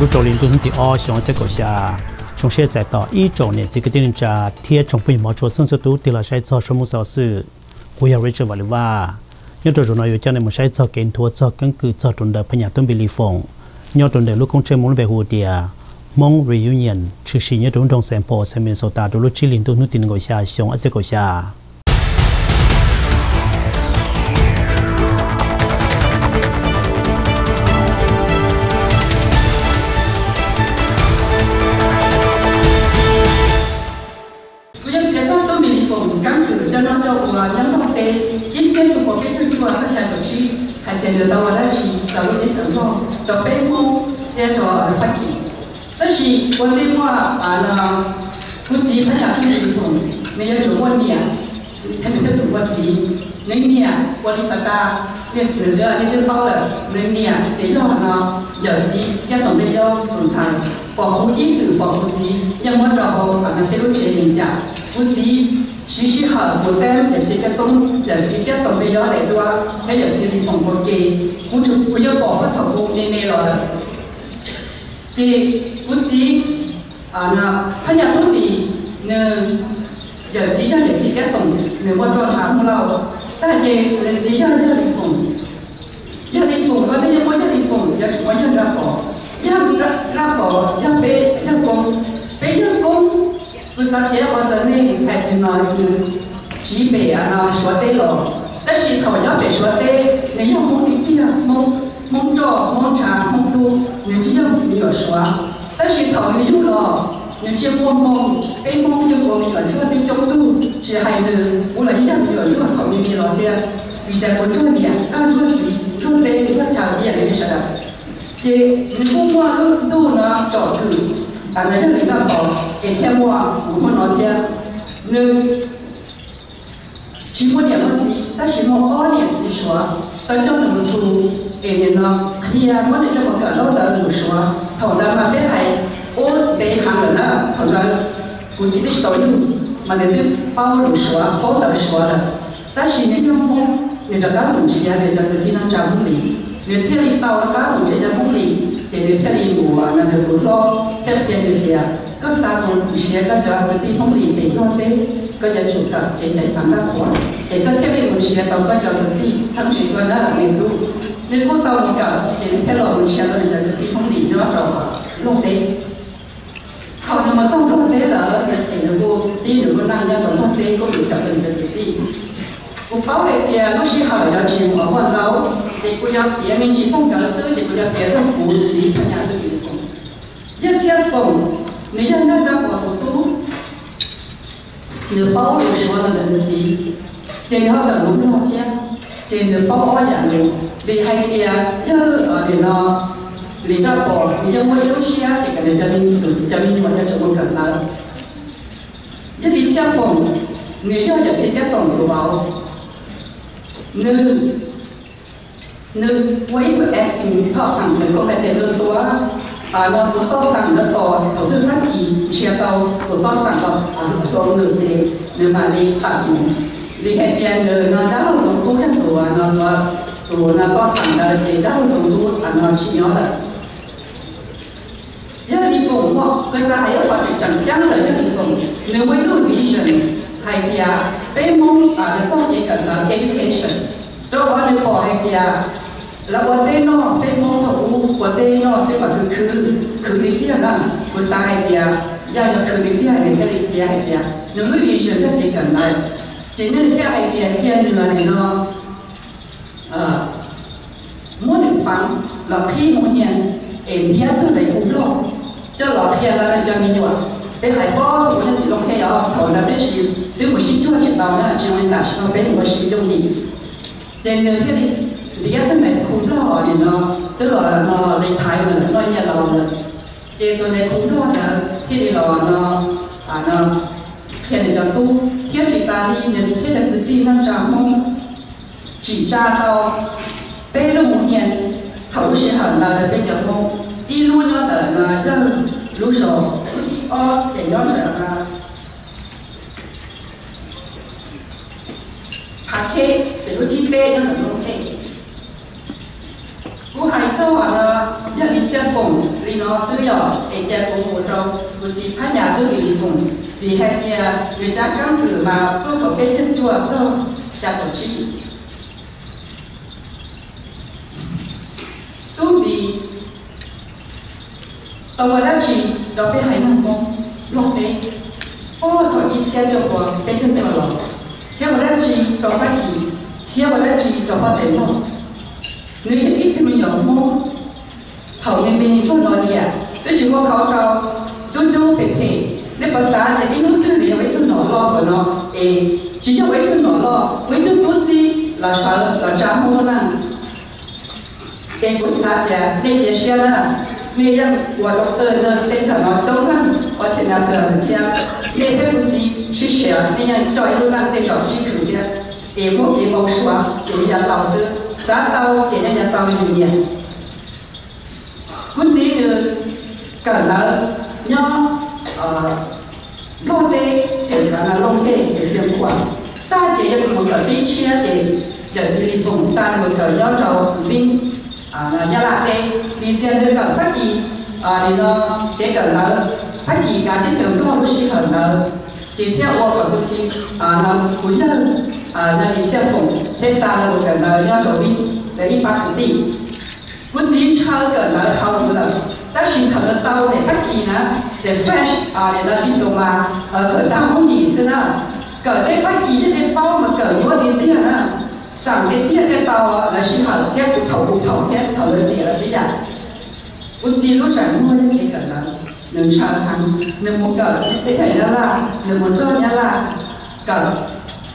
lúc trâu lên cũng thì này trong là một của nói cho nên một sai cho kiến thua cho căn cứ cho tuần đời phải nhà tuần bị lì phong nhớ tuần đời lúc công chơi muốn về hồ địa mong reunion trước khi nhớ trâu trong xem po xem sota đôi lúc chỉ liên tục nút tin ngồi xa sống ở dưới có xa 你要做我เนี่ย他们就做我จีนี่เนี่ยวันนี้ปากาเนี่ยถึงเรื่องนี่เรื่องเป้าเลยนี่เนี่ยเดี๋ยวเนาะ有จี要懂得要总裁保护一直保护จี要么找好反正给我钱人家估计 sĩ sĩ hở một tem để chỉ cái tung để chỉ cái tổng bây giờ để đua cái giờ chỉ đi phòng một kỳ cũng chụp cũng nhớ bỏ mất thầu cũng nên nên rồi thì cũng chỉ à na hai nhà tôi thì nè giờ chỉ ra để chỉ cái tổng nếu mà cho thảm lâu ta về lần chỉ ra ra đi phùng. Ra đi phùng có thể, mỗi ra đi phùng, giờ chúng ta ra bỏ. Ra ra bỏ ra bê ra công bê ra công tôi sao thế họ trở nên thành người nói như chỉ bê à nó số tê lọ ta chỉ không giáo bê số tê. Nếu như mong đi kia mong mong cho mong trà, mong tu. Người chỉ cho mình nhiều số ta chỉ khẩu như lọ 你只摸摸，哎摸就摸那个，这边中度，只还是我来一样没有，这头没了这，你在我这里啊，刚做自做的这条边的啥的，这你不摸都都呢找住。 Anh ấy là nó bỏ để theo mua cũng không nói theo nên chỉ một điểm là gì ta chỉ một ở điểm gì số ta cho được một chú để nên nó khi à muốn để cho một cái lâu đời một số thầu là mà biết hay ô để hàng rồi đó thầu là cũng chỉ để số mà để tiếp bao một số bao đời số là ta chỉ nên nhung mua để cho các đồng chí để cho từ khi năng trả không lý để khi đi tàu các đồng chí ra không lý để đến cái đi ngủ là được tụt lo cái tiền được gì à có sao còn chia cái cho cái đi không đi để lo đấy có giờ chủ tập để để làm ra khoản để có cái đi một chia tàu có cho cái đi thậm chí có ra mình tu nên có tàu gì cả để đến cái lo một chia rồi để cái đi không đi nó cho lo đấy không nhưng mà trong lo đấy là để nó vô đi được có năng ra trong lo đấy có được tập được cái đi 我包的爹，我是好要去我换到，你不要别名去送个手，你不要别人不自看样的地方。一接缝，你要那个我都，你包的说的人机，然后的龙老天，这你包我样的，你还爹，这呃你呢？ Lita ko, iya mo yung siya, ika na jani, jani ni wanya chungun karna. Jadi siya fong, ni yo ya si dia tong ko bao. Nư, nư, quay to acting, to sang ng ko mete lu tua. À, nó cũng to sang nó to, tổ chức phát kỳ chia tàu, tổ to sang tàu, à, tổ to nửa thế, nửa mà đi tạm đi hẹn tiền nửa nó đã dùng thuốc hết tổ, nó tổ nó to sang đời thì đã dùng thuốc, à, nó chỉ nhớ lại. เชียร์เราตัวต่อสั่งเราอ่าตัวหนึ่งเดีหนึ่งมาลีตัดอยู่ลีแอทียนเลยนะดาวสองตัวแค่ตัวนะตัวตัวนะต่อสั่งเลยดาวสองตัวอ่านะชี้ย้อนเลยยันดีฟงว่าก็จะให้ว่าจะจังจังเลยยันดีฟงหนึ่งไว้ดูวิชั่น hay kia cái mong à để cho chỉ cần là education cho bạn đi bỏ hay kia là quan tên nó tên mong thấu quan tên nó sẽ phải cứ cứ cứ đi phía đó của sai hay kia ya là cứ đi phía này cái đi phía hay kia nếu người bị chuyện đó chỉ cần là chỉ nên cái hay kia cho lọ kia là đang cho mình nhua bé hải bó của nhân thì lông hay ở thầu là bé chỉ nếu mà xin chúa chỉ bảo là chỉ mình là xin bé mà xin trong gì? Nên người kia đi. Lý do thế này cũng là họ thì nó tức là nó lấy thái mình nó nhà lầu nữa thì tôi này cũng lo nữa, khi đi lò nó à nó khi đi lò tu. Thiết chỉ ta đi nên thiết là cứ tin năm trăm mong chỉ ra đâu bé nó muốn nhận thấu sẽ hẳn là được bên nhập mong đi luôn nó đợi là cho lúc sau ờ để cho trở là hạt khê, để nó chi bê nó là nó cú hai châu à là nhà đi xe phòng đi nó sử dụng để cho phụ hộ trong một sĩ phát nhà tôi bị phùng vì hai nhà, người cha cam cử mà bước vào cái tôi bị tôi đã đó bị hải nông mông lúc đấy. Ô tôi ít xe cho của cái nhân chùa rồi thế mà đã chỉ tôi phát chỉ thế mà đã chỉ tôi phát tiền không? Nếu như ít thì mình nhỏ mông thầu mình mình cho nó đi à. Cái có khảo trò đu đu bể bể nếu bà xã thì ít nút thứ gì với tôi nhỏ lo của nó. Ê, chỉ cho với thứ nhỏ lo. Với tôi tốt gì là sợ là trả mua năng ê của xã thì nên chỉ xe là nên yang của doctor nurse tên thằng nó trong lắm và sẽ nào chờ thì nên cái gì chỉ xe nên yang cho yêu năng để cho chỉ khử đi ê một ê một số để yang lão sư xã tao để yang tao mình nhiều cũng chỉ được cần là nhớ lô tê để là lô tê để xem quả ta để cho một cái bí chia để giờ chỉ vùng xa một cái nhớ trâu vinh à là nhớ lạc đây thì tiền được cần phát gì à thì nó tế cần là phát gì cả cái trường đó nó sinh cần là thì theo ô còn cũng chỉ à là cuối lần à là đi xem vùng để xa là một cần cái nhớ chỗ đi, để đi phát đi. Cũng chỉ chơi cần là hậu là ta xin thật là tao để phát gì á để fresh à để là mà, ở cỡ tao không gì thế nào. Cỡ đây phát gì cho nên bao mà cỡ mua đến tiền á สั่ง cái tiền cái tao là xin hỏi theo thầu cuộc thầu theo thầu lên địa là thế nào cũng chỉ lúc sáng mua những cái cỡ là nâng sao thằng nâng một cỡ để thấy nó là nâng một cho nhá là. Cỡ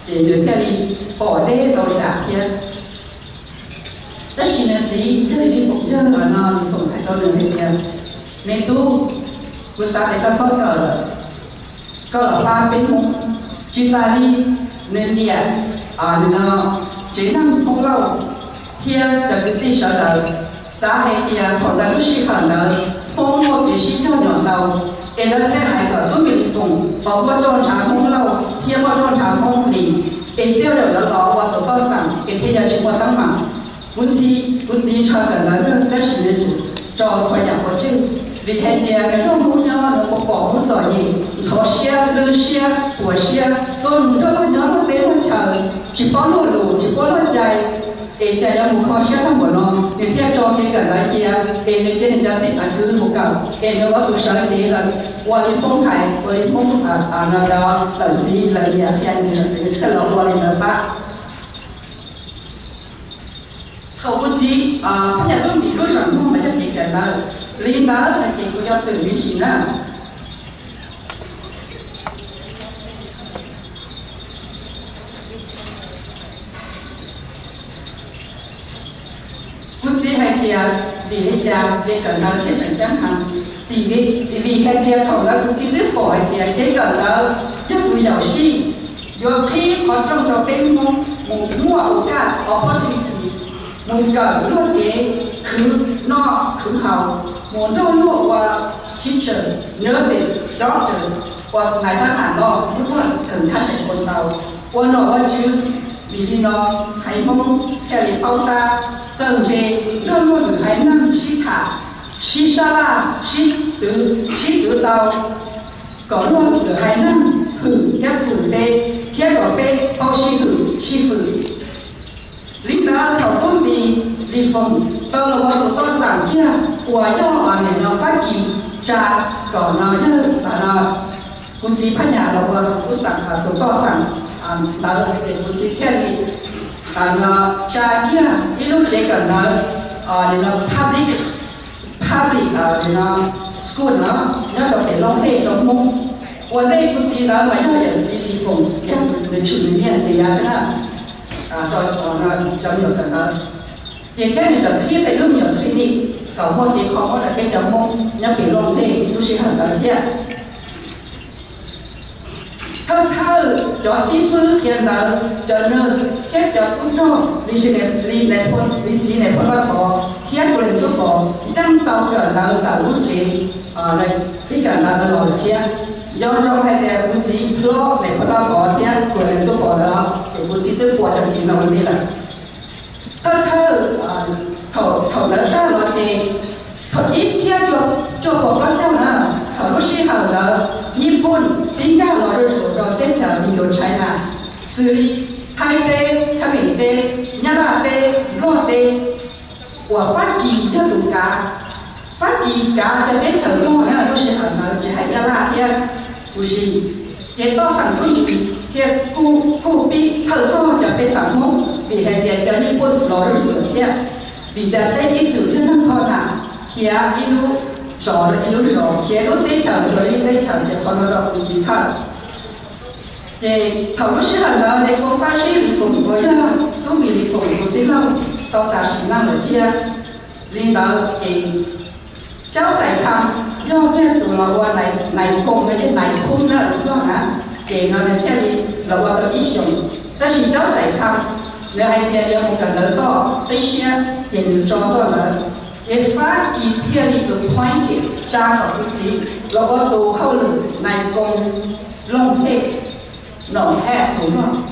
để được theo đi bỏ đê tàu trả tiền. Tất nhiên là gì cái đi phục dân ở nó đi phục phải cho đường địa, nên tu của sao để các sót cờ cờ là ba bên mông chỉ ta đi nên địa, à? à nên nó chỉ năm không lâu. Thiên tập ti sở đời xã hệ địa thổ đang lúc sinh hoạt đời phong hộ địa sinh theo nhỏ đầu em lần khai hải cỡ tốt mình phùng bảo hộ cho trà không lâu thiên hộ cho trà không lì em tiêu đều lỡ đó và tổ cao sản em thiên nhà chỉ qua tăng mạng muốn gì muốn gì chờ cả lớn hơn sẽ chỉ nên chủ, cho cho nhà có chữ không giỏi gì cho xe lơ xe của xe tôi muốn cho nó nhớ nó đến nó chờ chỉ có lỗ lỗ chỉ có lỗ dài để tại là một kho xe thằng của nó để theo cho cái cả lại kia để nên trên gia đình ăn cứ một cầu để nó có tụ sở thì là qua đến phong hải qua đến phong à à nó đó lần gì là nhà thiên là cái là qua đến là ba hầu có gì à bây giờ tôi bị rối rắm không mà chắc chỉ cái đó liên đó là chị của do từ vị chị nào Quốc sĩ hay thì vì bây giờ cái cần đó cái chẳng chẳng hẳn thì vì thì vì cái kia thầu đó cũng chỉ biết hỏi thì cái cần đó nhất buổi giàu si do khi có trong cho bên mong một mua ở cả opportunity mun cần luôn cái khứ nọ khứ hầu muốn do lo qua teacher nurses doctors qua ngài văn ta lo mu so cần khăn để quần tàu qua nọ wa chu vì đi nọ hãy mong theo lý bao ta dần chế luôn luôn được hãy năm chi thả chi sa la chi tứ chi tứ tàu có luôn được hãy năm hử theo phủ tê theo có tê bao chi hử chi phủ lính đã thầu tốt mì đi phòng tao là quan tao sản kia. Của cho họ này nó phát triển cha cỏ nó như là nó cú sĩ phát nhà là quan cú sản là tổ tao sản à đó là cái cú sĩ kia thì à nó cha kia ít lúc chỉ cần nó à để nó public public à để nó, school nó nó có thể lo hết nó mông quan đây cú sĩ nó mấy người là sĩ đi phòng các người chủ nhân thì ra sẽ là. À cho nó cho nhiều cần đó chỉ cái này là khi tại lúc nhiều khi đi cầu môn thì khó là cái dòng môn nó bị lộn thì nó sẽ hẳn động thế thơ thơ cho sĩ phu hiện đại cho nurse kết cho cũng cho, lý sĩ này, lý, này phân lý sĩ này phân bắt bỏ thiết của linh thuốc bỏ tăng tàu cỡ nào cả lúc gì ở đây cái cả là là lòi chia do trong hai cái bút sĩ, lo để phân bắt bỏ thiết của linh thuốc bỏ đó. Cái bút sĩ tức bỏ cho kỳ nào đi là ơn thơ thổ thổ lớn ta mà thì thổ ít chia cho cho cuộc lắm nhau là thổ lúc xí hở là nhịp bùn tính đa là rồi rồi cho tên trở như kiểu trái là xử lý hai tê các bình tê nhà là tê lo tê của phát kỳ theo tụng cả phát kỳ cả cho tên trở lo nữa lúc xí hở là chỉ hãy nhà là thiên của gì để to sản phẩm thì thiên cụ cụ bị sợ do cho tên sản phẩm 比还也跟日本老的时候的，比在被一组就能靠哪，也一路。rồi yêu rồi khi lúc tế chờ rồi đi tế chờ thì không có được gì thật thì thầu lúc xưa là để có ba sĩ lý phụng của nó có bị lý phụng của tế lâu tao ta sĩ năng ở chia liên đạo thì cháu xảy thăm do cái tụ là qua này này cùng với cái này khung đó đúng không hả thì nó Là theo đi là qua tao ý sống ta sĩ cháu xảy thăm nếu hai bên yêu một cần lớn to tế xe thì cho cho là để phát kỳ thiên lý được pointed cha của bác sĩ là có tù hậu lực này cùng lông hệ nổ hệ đúng không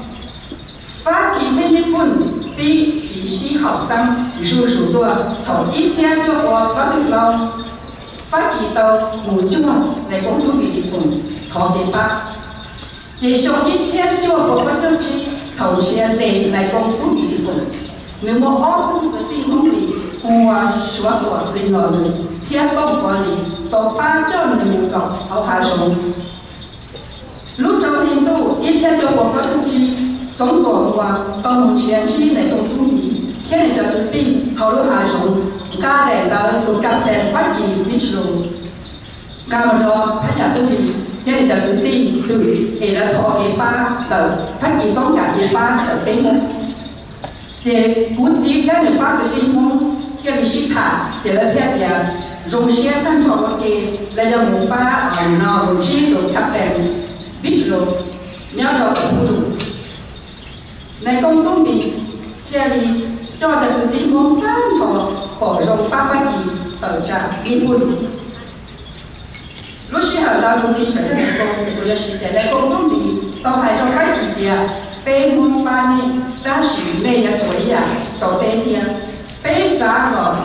phát kỳ thiên lý quân bi thì sĩ học sinh dù dù đua thầu ít xe cho qua có được lâu phát kỳ tàu ngủ chua này cũng không bị đi cùng thọ hầu xe tê lại con cũng bị phụ nếu mà ó cũng có tí không bị xóa của linh lò lì thiết công của lì to ba cho mình một cọc hầu hạ sống. Lúc cháu hình tu, ít xe cho cuộc có chung chi. Sống của hoa công chiến chi lại con cũng bị thiết này cho tí hầu lúc hạ sống. Ca đèn ta cũng cảm đèn phát kỳ biết rồi ca mà đó phát nhà tu cho nên tự ti, tự thì là thọ cái ba tự phát triển công đạt cái ba tự tế môn. Thì cú sĩ theo được ba tự tế môn theo được sĩ thả, thì là theo là dùng xe tăng cho nó kì là giờ một ba ở nó một chi được thập tèm biết rồi? Nhớ cho tự phụ này công tố mình theo đi cho tự tế môn tăng cho bỏ dùng ba phát triển, tự trạng yên quân lúc xưa hở đó cũng chỉ phải cái này công của gia sĩ để công tú bị tao phải cho các chị địa bên môn ba này đã sử này là chỗ ý à chỗ bên kia bây giờ có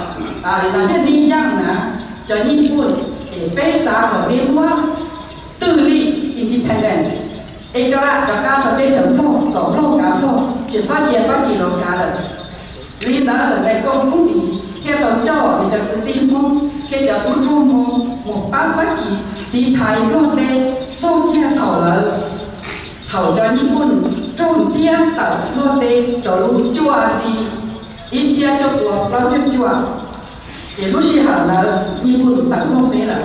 à là cái lý do là cho Nhật Bản để bây giờ có liên quan tự lý independence ấy đó là cho các cho đây chấm phong có phong cả phong chỉ phát triển phát triển nó cả được lý đó là cái công cũng bị khi tàu cho mìnhจะtin phong khiจะcũng trung phong một bác phát triển thì thái luôn đây sau khi thảo lợi thảo cho Nhật Bản trong tiên tạo luôn đây cho lúc chua đi ít xe cho của bao nhiêu chùa để lúc xưa là như buồn tặng không thế là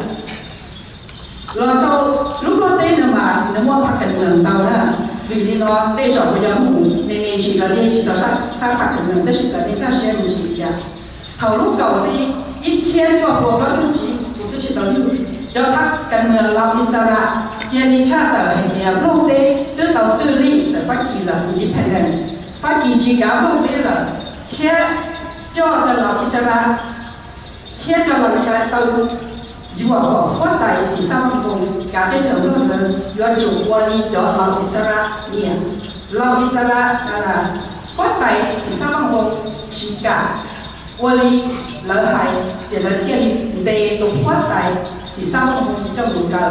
lo cho lúc đó tên là mà nếu mà phát cảnh ngừng tàu đó vì lý nó tên rõ bây giờ mù nên mình chỉ là đi chỉ cho sang sang phát cảnh ngừng tất chỉ là đi ta xem mình chỉ là thầu lúc cầu đi ít xe cho của bao nhiêu chỉ của tất chỉ là đi Cho thắt cần mưa làm Isara chia ni cha tờ hình nhà lúc đây tư tàu tư lý là phát kỳ là independence. Phát kỳ chỉ cả lúc đây là, thiết cho tờ lòng Isara, thiết cho lòng Isara tàu dù ở phát tài sĩ sao cùng cả cái chồng luôn hơn, do chủ qua đi cho lòng Isara nhỉ. Lòng Isara là phát tài sĩ sao cùng chỉ cả quan đi lỡ hại chỉ là thiên đề tục phát tài sĩ sao cùng trong một cầu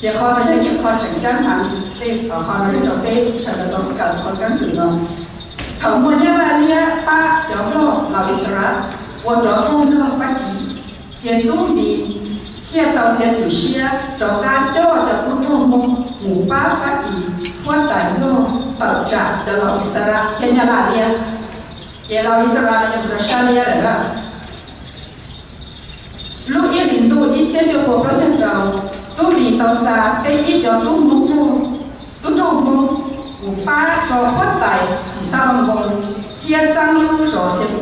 giờ kho nó giúp kho chẳng chắn hẳn thì ở kho nó cho cái sản phẩm trong cầu kho cắn chừng nó 头末日啦呢把叫做老伊斯拉，我着重这个发题，建筑的铁道建筑师着干着的不重梦，五八发题，我在用爆炸的老伊斯拉，天呀啦呢，也老伊斯拉呢也不是山里人了。lúc yên bình tu ít xe điều cuộc đó nhân trào tu bị tàu xa cái ít đó tu mong trâu tu trâu mong một ba cho phát tài sĩ sa bằng vòng thiên giang lưu cho xem vòng và tàu công cho lão Israel cho ta cho lão phát kỳ thì cũng bảo vệ tiếng của là đàn tu vừa nó thì thầu trong vật sĩ ở tàu lúc sinh hẳn là tàu ba ở nó cụ gì thì giờ tôi trong một thì ba phát tài cho cả lòng lúc gì thì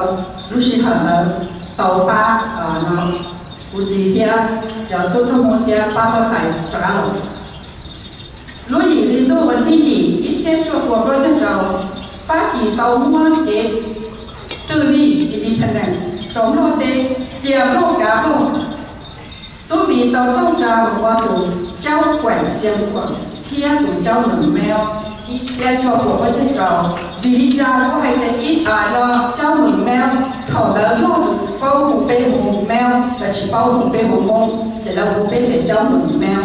tôi vẫn thi gì ít xem cho cuộc đôi chân trầu phát gì tàu mua cái từ đi independence trong lo tê chia lô cả lô tôi bị tàu trong trà một qua tù cháu quản xem quản thiên tù cháu nằm mèo ít xe cho của cái thế trò vì đi ra có hay là ít à do cháu mừng mèo thầu đỡ lo bao một bên một mèo là chỉ bao một bên một mông để là một bên để cháu mừng mèo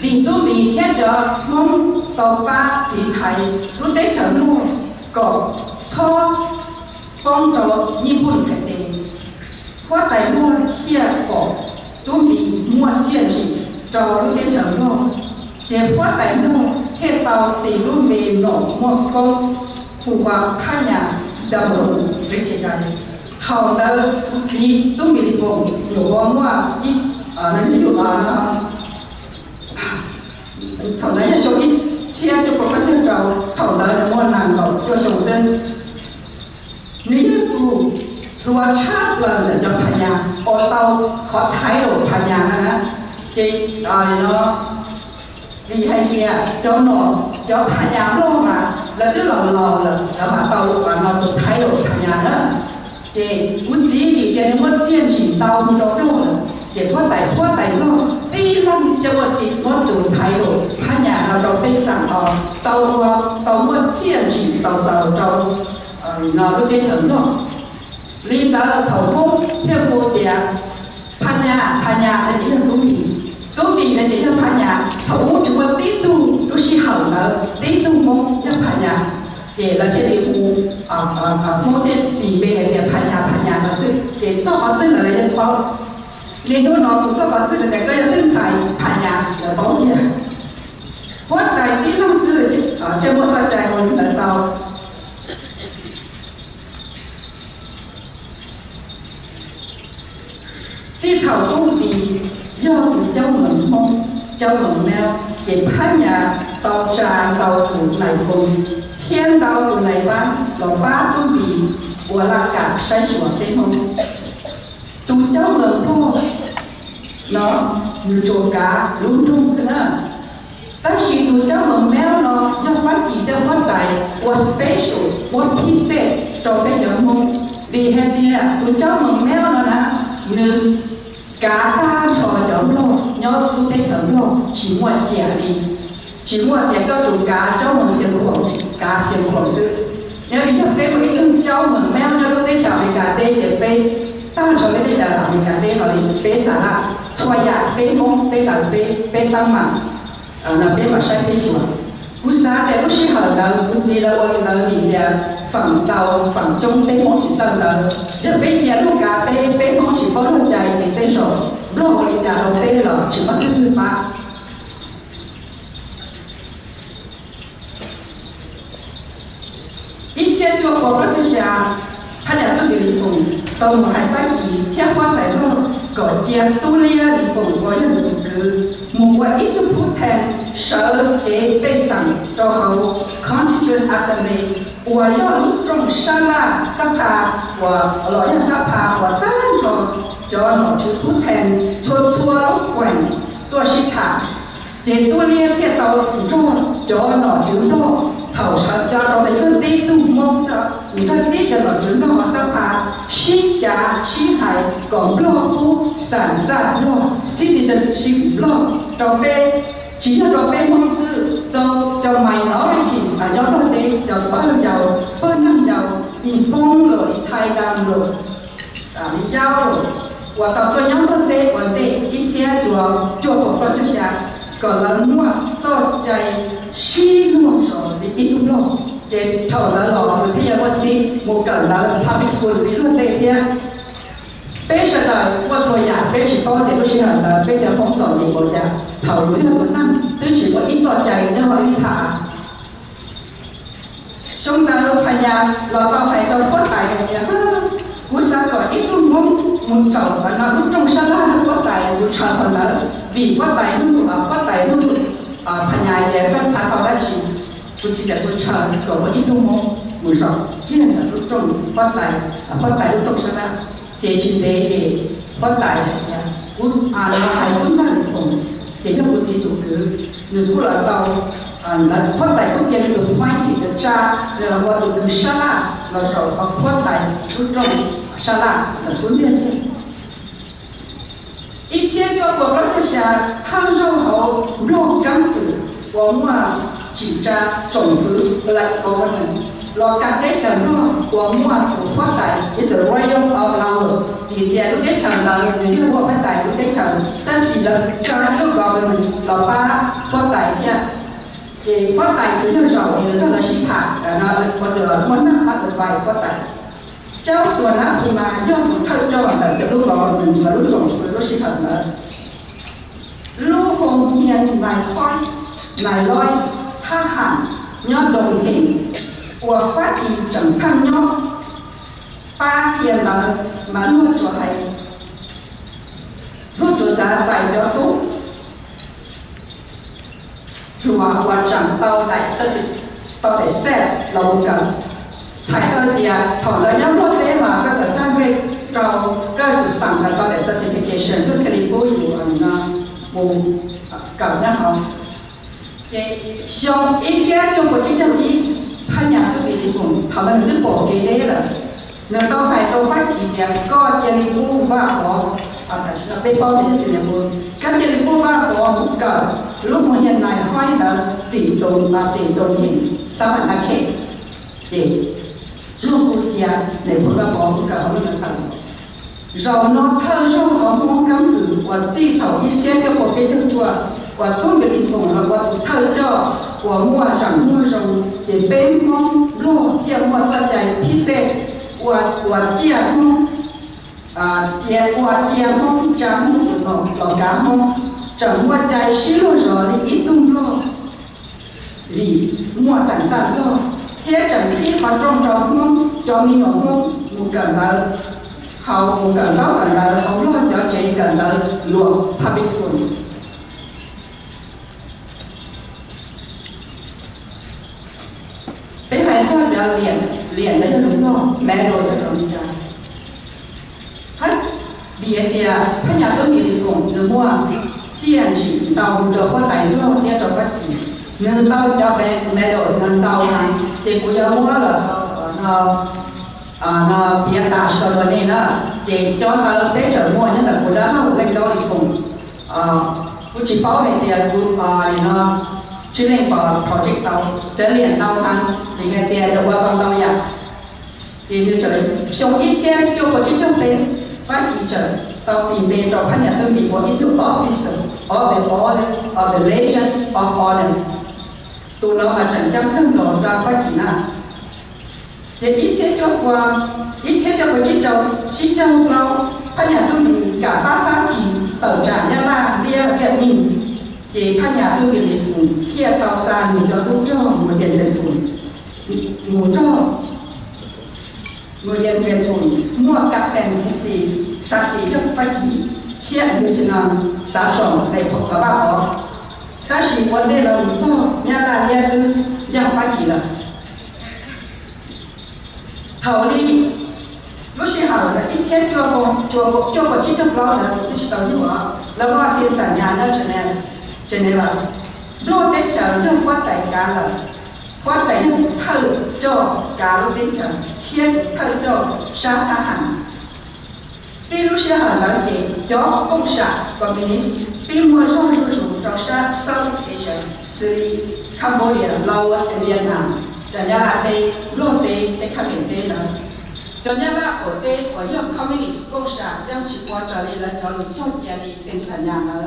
vì tôi bị thiết giờ mong tàu ba thì thầy lúc đấy trở luôn có cho phong trò như buồn sẽ tiền qua tài mua kia có tôi bị mua chia chỉ cho lúc đấy trở luôn thì hoa tài mua theo tàu thì lúc mềm nổ một con phù vào khai nhà đầu với chị này hầu đó chỉ tôi bị phòng nhiều mua ít ở nơi nhiều là thầu đấy là số ít chia cho có các thiên trào thầu đấy là mua nàng cầu cho sầu sinh nếu tu rùa chát lần là cho thành nhà ở tàu có thái độ thành nhà nè chị rồi nó vì hai kia cho nó, cho thả nhà luôn mà, là tức là lò là là mà tàu và nó tụ thái độ thả nhà đó. Thì muốn gì thì cái nó mất chiến chỉ tàu cho luôn để phát tài phát tài nó. Đi lắm cho một sự mất tụ thái độ thả nhà nó trong bên sẵn ở tàu tàu mất chiến chỉ tàu tàu trong nó lúc cái chấm đó. Linh đã thầu công theo bộ tiền thả nhà thả nhà là những là công bị công bị là những là thành nhà thầu chúng ta tí tu tu sĩ hậu là tí tu mong là thành nhà để là cái điều u à à à mô tên tỷ bề là thành nhà thành nhà là sự để cho họ tin là lấy nhân bao nên nó nó cũng cho họ tin là cái cái tin sai thành nhà là bao nhiêu What tài tí năm xưa thì ở trên một trò chơi mình là tàu xin thầu công vì do của cháu mượn mông cháu mượn mèo để phá nhà tàu trà tàu thủ này cùng. Thiên tàu thủ này vang là ba công vì của là cả sai sửa thế không tụi cháu mượn mông nó như trộn cá lung trung thế nào ta chỉ tụi cháu mượn mèo nó, do phát gì đâu phát tài What special what he said trong cái nhóm mông vì hệ địa à, tụi cháu mượn mèo nó là nương cả ta trò giống lo nhớ lúc đấy chấm lo chỉ một trẻ đi. Chỉ một trẻ các chủ cá cho mừng xem khổ cá xem khổ sự. Nếu đi thức đấy một ít cho mừng mèo cho lúc đấy chào mình cả tê để bê ta cho cái đấy chào là mình cả tê nó đi bê xả lạ xoay ya bê mông bê cả bê bê tăng mà là bê mà sai bê xíu cú sa để lúc xí hở đầu cú gì là ôi đầu 放到放中 Cao Phạm Trung, 毛起包露在 Thị Sơn Tờ, biết nhà lúc cà phê, Bê Môn Thị Bố, Hương Trày thì tên. Một quả ít tu phút thèm sở kế bê sẵn cho hậu, Constituent Assembly của yếu lúc trong xa la sắp hà của lõi nhà sắp hà của tan cho cho nó chữ phút thèm. Chua chua lóng quảnh, tua sĩ thả, để tua lia kia tàu cho cho nó chữ đô thảo sản ra cho đấy phân tích tu mong sao? Mình phân tích cho nó chúng ta mà sao à xin trả xin hại, còn lo cô sản ra lo citizenship lo. Cho bé chỉ là cho bé mong sự do cho mày nó chỉ sản do đó đấy cho bao giàu bao năm giàu in phong rồi in thay đam rồi. À đi giao rồi và nhóm vấn đề vấn đề ít xe chùa chùa của phật cho xa còn là mua so dày xin mua ít luôn lo để thầu là lò rồi thì có xí một cần là public school đi luôn đây thế. bây giờ là tôi số nhà bây giờ có thể có sự hành là bây giờ phóng chọn gì một nhà. Thầu đối là một năm, tứ chỉ có ít chọn chạy nên họ đi thả. Chúng ta phải nhà lo to phải cho quất tài nhà. Cú sa có ít luôn mong muốn chọn và nó lúc trong sa la nó tài lúc chờ hơn nữa vì quất tài luôn quất tài luôn ở thành nhà để con sản vào giá chỉ để cú chờ có một ít luôn mong muốn chọn cái này là lúc trong phát tài phát tài lúc trong sa la sẽ chỉ để phát tài cú à nó phải cú ra được không để các cú chỉ đủ cứ nếu cú là tàu là phát tài cũng chỉ được khoai thì được cha là gọi được sa la là rồi họ phát tài lúc trong sa la là xuống liên tiếp 以前叫我们这些汤肉后肉干子， 我们 Chỉ ra trồng thứ lại có mình lo cả cái chẳng nó của mua của phát tài is a royal of Laos thì tiền lúc cái chẳng là những cái của phát tài lúc cái chẳng ta chỉ là cho lúc gọi mình là ba phát tài nha thì phát tài chủ yếu giàu thì rất là sinh hạ là nó là có được muốn năm phát được vài phát tài cháu xuân á thì mà do một thâu cho là cái lúc gọi mình là lúc trồng lúc sinh hoạt là lúc không nhận bài khoai này lôi tha hẳn, nhớ đồng hình của phát thì chẳng khăn nhớ ba thiền mà mà luôn cho hay. Luôn cho xã giải đó tú chùa và chẳng tao đại sơ tao để xe lòng cần chạy hơn thì thọ lời nhóm quốc thế mà các cái tăng về cho các chủ sẵn là tao để certification. Lúc cái đi bôi của anh mù cầm nó không 像以前中国经常的攀岩都被你们讨论的保给累了，那到海都发起别个建立不把我啊，但是被保的这些不，跟建立不把我个，如果现在开的地动啊地动的，啥玩意儿？对，如果讲你不把我个，我们看。rồi nó thơ trong có mong cắm cử và chi thảo ý xét cho cuộc bê thương chùa คำถือว่าจีเถาอีเสียก็พอเป็นทั้งตัว và tôi bị đi phòng là và thơ cho của mua rằng mua rồng để bên mong lo thiệp mua ra chạy thi xe và và chia mong à chia và chia mong trả mong nó nó cả mong chẳng mua chạy xí lo rồi đi ít tung lo vì mua sản sản lo thế chẳng khi họ trong trong mong Này sao giờ liền liền đấy, đúng không? Mẹ rồi cho đồng ra. Hết. Bia thì à, các nhà tôi nghĩ thì cũng được mua. Chiên chỉ tàu cho có tài luôn nha cho phát triển nên tàu cho mẹ mẹ rồi nên tàu này. Thì cũng giờ mua là nó à nó bia ta sờ rồi này đó. Thì cho tàu để trở mua, nhưng là cũng đã nó lên đó ờ, thì cũng à cũng chỉ bảo hệ tiền cũng à chứ chỉ bỏ bảo project tàu trở liền tàu ăn thì ngày tiền được qua tàu tàu ya thì như trời sống ít xe cho có chính trong tên, phát triển trời, tàu tìm bên trong các nhà tôi bị một ít chút officer, of the order of the legend of order tụi nó mà chẳng chăm thân đồ ra phát triển à thì ít xe cho qua ít xe cho có chiếc trong chiếc trong lâu các nhà tôi bị cả ba phát triển tàu trả nhà la lia kẹt mình thì các nhà tôi bị địa phủ khi tàu xa mình cho tôi cho một điện địa phủ ngủ cho người điện địa phủ mua các đèn xì xì xa xì cho phát triển chia như thế nào xa sống để phục vào bao đó ta chỉ vấn đề là cho nhà là nhà tư yang phát triển là thầu đi lúc khi hảo là ít xét cho cô cho cô cho cô chỉ trong đó là tôi chỉ tao như vậy là có xin sản nhà nó cho nên cho nên là đôi cái chờ trong quá tài cả là quá tài thơ cho cả lúc đến chờ thiên thơ cho sáng ta hẳn Tuy lúc xưa hẳn là thì cho công sản communist bị mua rong rủ rủ trong sát Southeast Asia, Syria, Cambodia, Laos và Vietnam. Cho nên là đây lô tế để khám nghiệm tế nữa. Cho nên là ở đây có những communist công sản đang chỉ qua trở lại là cho lúc trong kia đi sinh sản nhà nữa.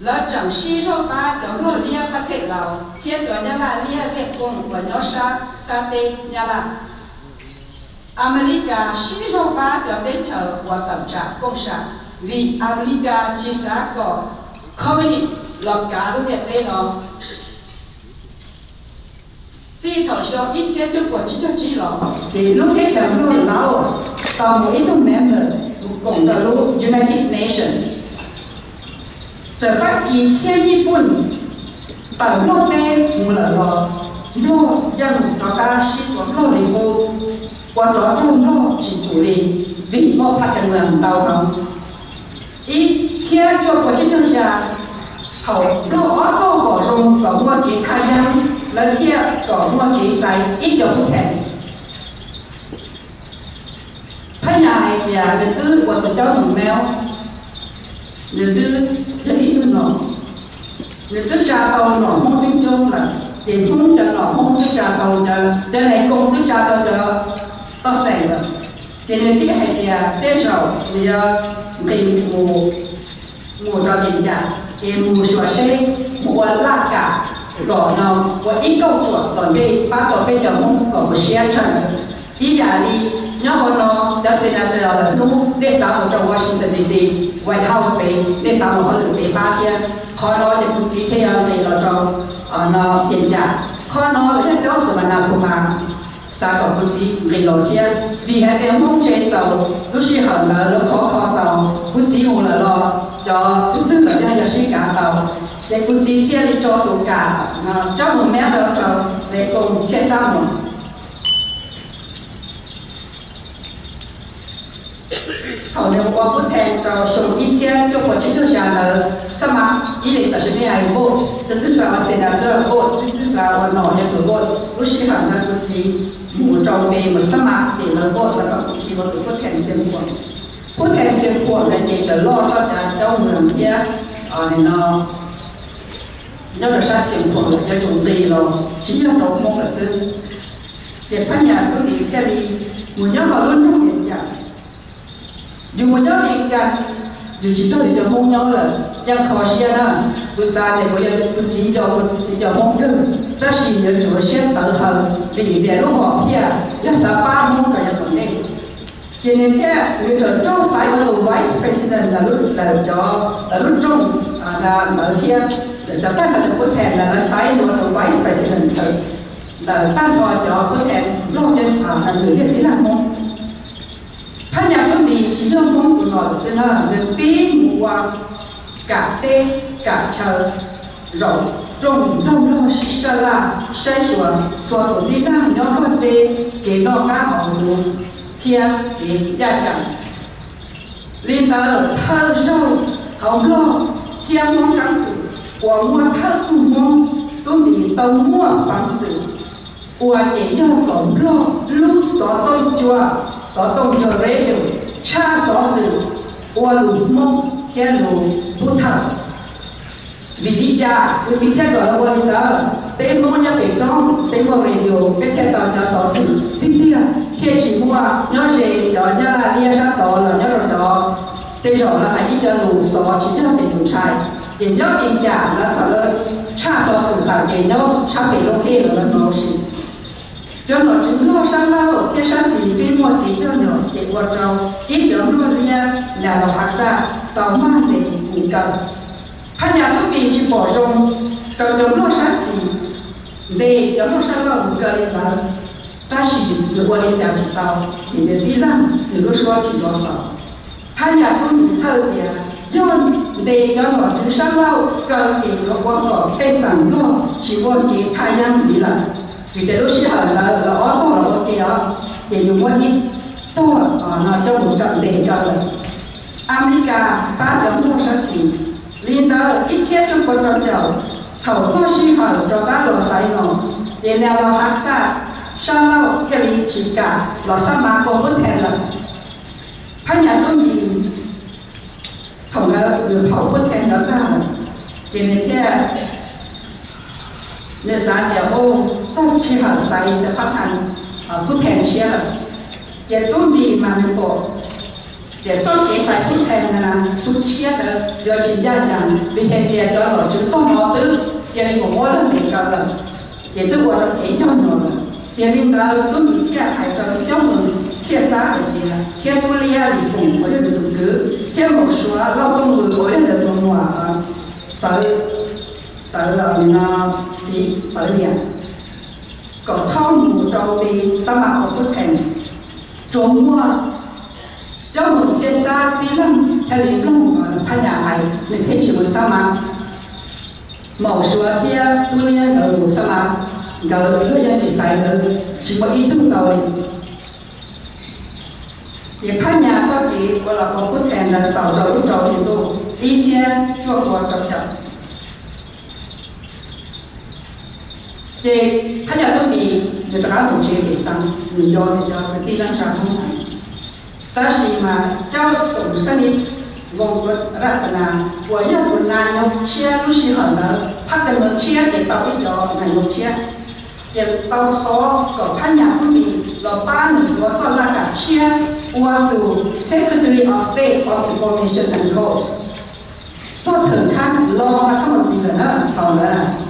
là chẳng si cho ta chẳng lo lia, ta kệ lão thiên cho nhà là lia kệ cùng của nhỏ sa ta tê, nhà là America si cho ta cho đến chờ của tổng trả công sản. Vì America chỉ xã có communist là cả đối diện đây nó chỉ thảo cho ít xe cho của chỉ cho chỉ lo chỉ lúc cái chẳng lo Laos tao mỗi tụng member của tờ lúc United Nations 这个一天一本把我的父母老我养我的大西瓜老的多我抓住我记住的为我发展的很高以前做过这种事好多好多保守让我给他养老铁让我给晒一点不疼他娘的呀我的丈母娘那个 hơn nó người tức cha tàu nọ mong tiếng chung là thì không cho nọ mong tức cha tàu chờ. Để này cùng tức cha tàu chờ, tao sành rồi chỉ nên cái hay thì tế rồi thì mình mù mù cho tiền trả thì mù sửa xe mù lát cả rõ nào và ít câu chuyện toàn đi ba còn bây giờ mong có một xe chân. Ý giả đi, nhớ hồi nó đã xin là từ là lúc để xã hội trong Washington DC White House về để sao họ được về ba thiên khó nói để cũng chỉ theo này ờ, là trong ờ, nó hiện giả. Khó nói là cho sự mà nào cũng mà. Sao có cũng chỉ về lo thiên vì hai cái mong chế giàu lúc xí hận là lúc khó khó giàu cũng chỉ một là lo cho lúc tức là ra sĩ cả tàu. Để cũng chỉ theo để cho tụ cả. Ờ, cho một mẹ đó cho để cùng chia sẻ một. 好呢，我不听就从以前中国制度下的什么，一零的是你还 vote，这至少现在这 vote，至少我脑也做 vote，不喜欢的估计母中的么什么点了 vote，那个估计我都不听先过，不听先过，人家就老早的都人家啊那。nhớ là sao xiềng của người ta trồng tì rồi chính là đầu mong là sơn để phát nhà có bị theo đi muốn nhớ họ luôn trong hiện Trạng dù muốn nhớ điện cả dù chỉ cho được mong nhớ là nhưng khó xia na tôi xa thì bây giờ tôi chỉ cho tôi, chỉ cho mong thư. Ta chỉ nhớ chủ xia tự hận vì để lúc họ phía ya sa ba mong cho yang vấn đề cho nên thế à, người trở trong sai của tổ vice president là lúc là lúc cho là lúc trong à, là mở thiên là ta là có thèm là nó sai của tổ vice president là ta cho cho có thèm lo nhân à là người thế là mong 他俩分别只要蒙古老师呢，的边母啊，嘎的嘎车肉中đông lo sĩ sa la sai sủa sủa tổ đi đang nhỏ lo tê kế nó cá họ luôn thiên kế gia chẳng liên tờ thơ rau hậu lo thiên mong cắn cụ của mua thơ tu mong tôi bị tàu mua bằng sự của nhảy ra cổng lo lúc xóa tông chùa 所动就 radio 差所是我鲁梦天鲁不疼。vì lý gia của chính sách gọi là quan tờ tên mong nhà bể trong tên qua radio cái theo tờ nhà sở sự tin tia thiên chỉ mua nhớ gì đó nhà là lia sát đó là nhớ rồi đó tên rồi là hãy đi cho lù sở chỉ cho tiền lù trai tiền nhớ tiền giả là thở lên cha sở sự là tiền nhớ cha bị lô hê là nó gì Cho nó chính lo sang lao kia sang xì vì một tí cho nó để qua trâu ít cho nó ria là nó hạt sa, tàu mang để cùng cầm hắn nhà tôi bị chỉ bỏ rong cho cho nó sang xì, để cho nó sang lao cùng cầm là ta chỉ được qua đến nhà chỉ tàu thì để đi làm thì nó xóa chỉ lo sợ hắn nhà tôi bị sơ thì do để cho nó chứng sang lao cầm thì nó qua có cái sản nó chỉ quan cái gì là vì thế lúc xưa là là ó to là ok đó thì dùng quá ít to ở nó trong một trận đề rồi America, ba đồng đô sẽ xì liên tờ ít xe trong quân trọng đầu thầu cho sinh hoạt cho ba lò sai nó để nào là hạt xa sa lâu, theo ý chỉ cả, lò sa mà không có thể là phát nhà tôi gì thầu là được thầu có thể là ba cho này thế nên sáng giờ ô trong khi họ sai để phát hành ờ, phút thèn chia là để tôi bị mà mình bỏ. Để cho cái sai phút thèn là sút chia là do chỉ gia rằng, vì thế thì cho nó chứng tông họ tứ cho nên cũng mỗi lần mình cao lần để tôi gọi là cái cho nó là. Để nên là tôi bị chia hai cho cho mình chia xa thì là theo tôi lia thì phụng có được dùng cứ theo một số lao trong người có được dùng hòa, sợ sợ là nó chỉ sợ liền có trong một trong đi sa mạc của Phật Thành trốn mua trong một xe xa tí lắm theo lý lắm gọi là thay nhà hải mình thấy chỉ một sa mạc mẫu số thia tu liên ở một sa mạc gỡ đưa ra chỉ xài được chỉ có ý sợ là mình chỉ nhà cho thì có Phật mù trâu đi trò mạc của quốc thành trốn mua cho tôi trò chậm thì hắn nhà tôi thì người ta một chuyện thì sang người do người do cái tin năng trả không phải ta chỉ mà cháu sống sanh đi gồm ra cái nào của nhà của nàng nhung chia lúc xí hẳn là phát cái cho thì tao khó có phát nhà của mình là ba người có cho là cả chia cho từ Secretary of State of Information and Codes do thường khăn lo là không một gì nữa còn là tiền tiền của cái thằng chia chỉ là rất kết tụ lo chứ ở thì nó là không một gì thì nó nó sai số là information cái là code à thì phong trào cái cha số sử dụng cái gì tình trạng là hắn nhà có bị phụ bao dài của lan cả chia là họ có hai thì nó cũng cả dài thì America là cũng có ba châu sống sang đi theo lúc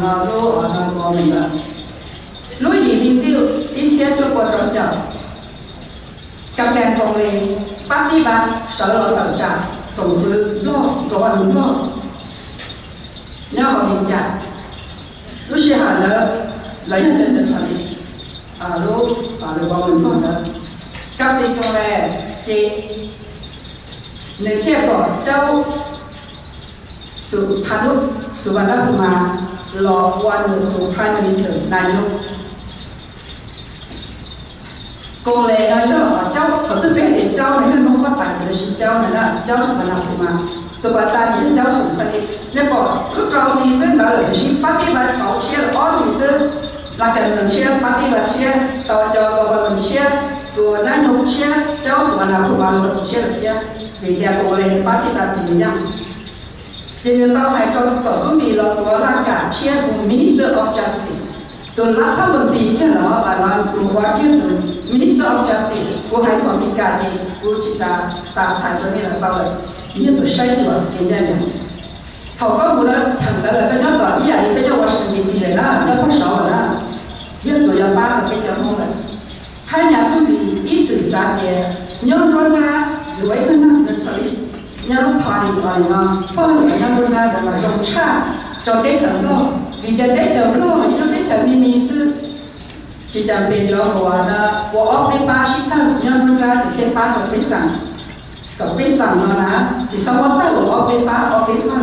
nga zo a na ko mi ba lu yi ni tiêu in xe cho qua trọng trọng cầm đèn phòng lì bắt đi bạn sợ lỗi tầm trạng tổng sự lo tổ hành lo nhớ họ nhìn dạng lúc xe hà lỡ lấy chân được phạm đi à lúc à lúc bọn mình bọn đó cầm đi cho lè chị nếu theo gọi cháu สุพานุสุวรรณภูมา Lord Wan to Prime Minister Nayok. Cô lệ nói đó ở cháu có tư biết để cháu này không có tài để xin cháu này là cháu sẽ làm của mà. Tôi bảo tay để cháu sống sang đi nên bỏ lúc trong đi dân đó là xin bắt đi bắt bảo chia là all thì dân là cần mình chia bắt đi bắt chia. Tàu cho cầu vật mình chia. Tôi nói nó chia cháu sẽ làm của mà mình chia được chia. Vì theo cô lệ bắt đi bắt thì mình nhá hay cho có có mi lo của là cả chia của Minister of Justice. Tôi lắp các một tí thế nó và nó của quá kiến từ Minister of Justice của hai của mình cả thì của chị ta ta sản cho nên là bao giờ như tôi sai rồi, thì nhà này họ có một đó thằng đó là cái nhóm gọi ý là bây giờ Washington DC là nó nó có rồi đó. Như tôi là ba là bây giờ không rồi. hai nhà tôi bị ít sự sáng nhẹ. Nhớ ra rồi cái nó là thấy nhà lúc party party mà bao nhiêu nhà lúc ra mà rộng cha cho tết thằng lo vì cái tết thằng lo như nó tết thằng mi sư chỉ cần bên đó hòa là hòa ốc bên ba sĩ thân nhà lúc ra thì cái ba của cái sản cái cái sản nó là chỉ sau đó ta hòa ốc bên ba ốc bên ba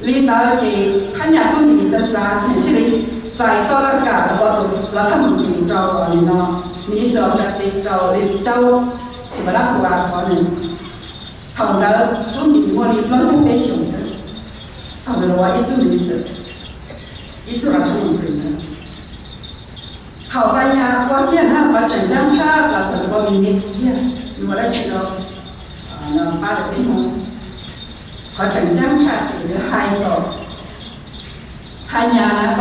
lý do thì hai nhà tôi mình sẽ xa thì cái giải cho là cả là bọn tôi là thằng mình cho gọi nó Minister of Justice cho cho qua kia na là phần kia hai tổ hai nhà là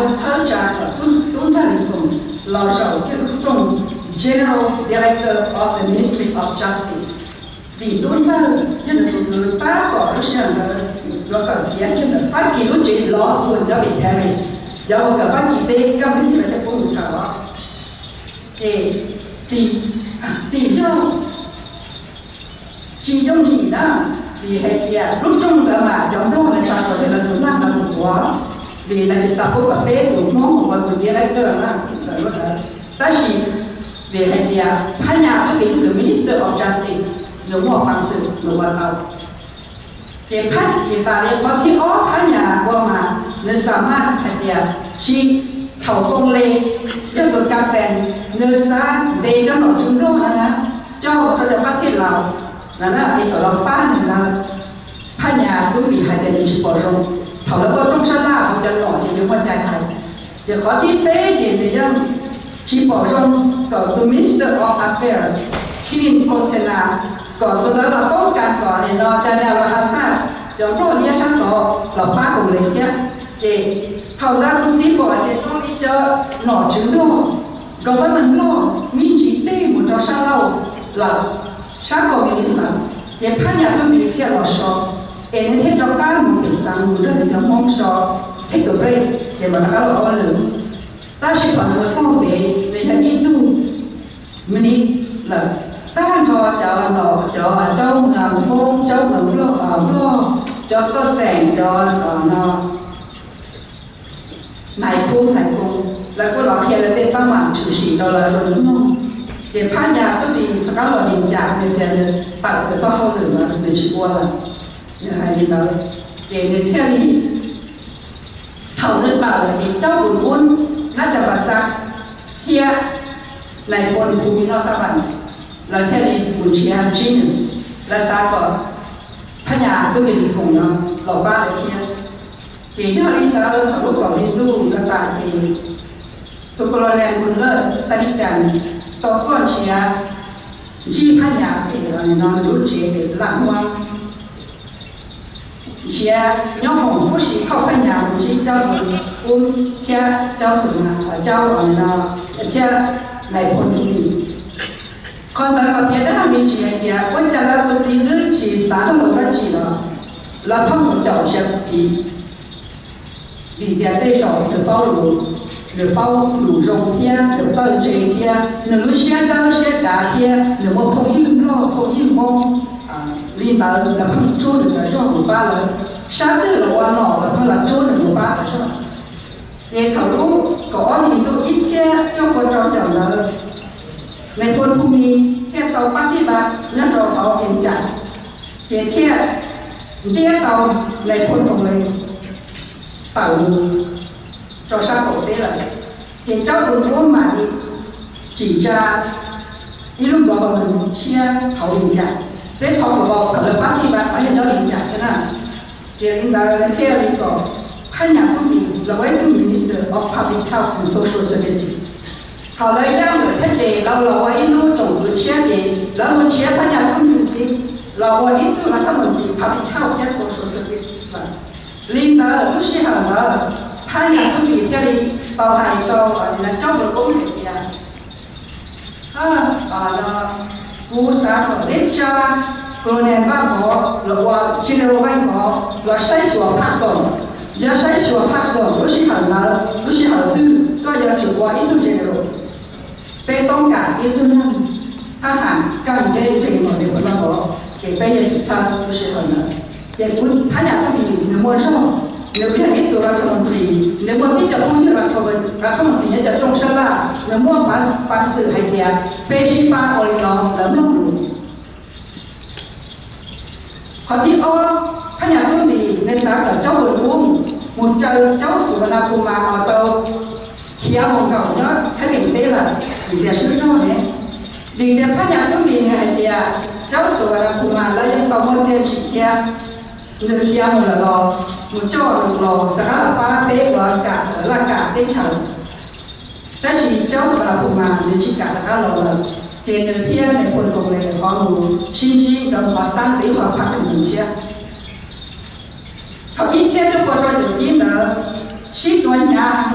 và tuân lo sợ cái General Director of the Ministry of Justice. Vì đúng ra nhân là người ta có cái sản là nó cần kiến cho là phát kỳ lúc chỉ law school đó bị Paris. Giờ có cả phát kỳ tê cầm như là cái công trả đó. Thì thì à, thì nhau chỉ trong gì đó vì hệ thì à, lúc trong cả mà giống đó là sao có thể là đúng là là đúng quá vì là chỉ sao có bé đúng mong một cái director là là là ta chỉ về hệ địa hai nhà tôi vị the Minister of Justice 有我方式，有我道。也判几把的，我听哦，他เ，我嘛，เ什么判的？去讨公嘞，要不加班，你啥得跟老中路啊？เจ้าจะได้พักที่เรานั่นแหละไอ้ตัวเราป้านนะพญาตุ้มีหายแต่ดิชิบอกตรงถอแล้วก็จงชะล่าเขาจะหล่อจะยุ่งวันใจหายเดี๋ขอที่เต้เดียวยังชิบอกตรงกับ the Minister of อเฟอร์สที่โฆษณา còn tôi nói là tốt cả còn thì nó cho nên là hà sát cho rồi lia sáng nó là ba cùng lấy kia chị hầu ta cũng chỉ bỏ chị nó đi cho nó chứng luôn còn vẫn mình luôn mình chỉ tê một trò sao lâu là sáng cổ mình sáng chị phát nhà tôi bị kia là sợ. Em thấy trong cái một cái sáng một cái thì mong sợ. Thấy tụi đây chị mà nó có là ông lớn ta sẽ còn một xong để về nhà nghiên cứu mình là ta cho cho nó cho cho ngầm phong cho ngầm lo ở lo cho có sèn cho còn nó này cung này cung là có lo kia là tên ta mạng chủ sĩ đó là rồi đúng không để phá nhà có bị cho các loại định dạng nên là tạo cái cho không được mà mình chỉ qua là nhờ hai đi tới để người theo lý thảo luận bảo là đi cháu buồn buồn น่าจะภาษาเทียในคนภูมินอสวรรค์ เราแค่ดีบุญเชียชิ้นและสาก็พญาก็มีฝงเนาะเราบ้าเลยเทียเจียรินดาขับรถก่อนฮินดูและตาเจีตุกลแรงบุญเลิศสนิจันต่อ còn tại các biệt đã mình chỉ anh kia quan trọng là một gì nữa chỉ sáng là một cái chỉ đó, là thông trọng sẽ chỉ vì tiền tây sổ được bao đủ, được bao đủ rộng kia được dân chế kia được lúc xe đau xe đá kia được một thông yên lo thông yên mong. À, Liên bảo là không chốt được là do một ba lần. Sáng tới là quan nọ là thôi là chốt được một ba là sao để thảo lúc có những tôi ít xe, cho con cháu chồng là này không đi เขาปฏิบัตินั่นเราเขาเห็นจัดเจ๊เทียเตี้ยเตาในคนตรงเลยเต่าเราสร้างตัวเตี้ยเลเจ้าดูร่วมมาดิจีจ้าอีลูกบอกว่ามันเช่ยเขาเห็นจัดเต้เขาบอกกับเราปัติไม่นเราเห็นจัดใช่ไเจ๊ลิงดาวและเทียลิงก็ขยันต้อมีเราไว้ที่ Minister of Public Health and Social Services và linh đạo là lúc xưa là hai nhà công bị theo lý bảo hài cho là cho một công việc gì à là cú sa có đến cha colonel văn bỏ là qua general văn bỏ là sai sửa phát sổ giờ sai sửa phát sổ lúc xí hẳn là lúc xí hẳn tư có giờ chịu qua ít tu general bê tông cả ít tu năm ha hẳn càng đến chuyện mà để văn bỏ để bây giờ chịu sao lúc xí hẳn là để cũng hắn nhà 被东港也就是他喊干这这一毛的回来我给被也是差不是很了，也不他俩不比你没什么，你不要一多少成本的，你莫比较东西了成本，那成本人家众生啦，你莫把把事还掉，被是把我了了弄住。好的哦，他俩不比那啥个教文工，我教教书那不嘛，我都。khi ông còn nhớ thấy mình thế là 인디아 실존에 인디아 파냐도 민가디아 저소라 구마라야 바모세 지키야 인디아 시아물로 무조로 다가 바베 와가 라가 대창 다시 저소라 구마 니치가 다가로 제는 피아네 폴고레 바로 신지 더 바상 대화 파는 문제야 thậm chí xe cho con cho được đi nữa xin tuần nhà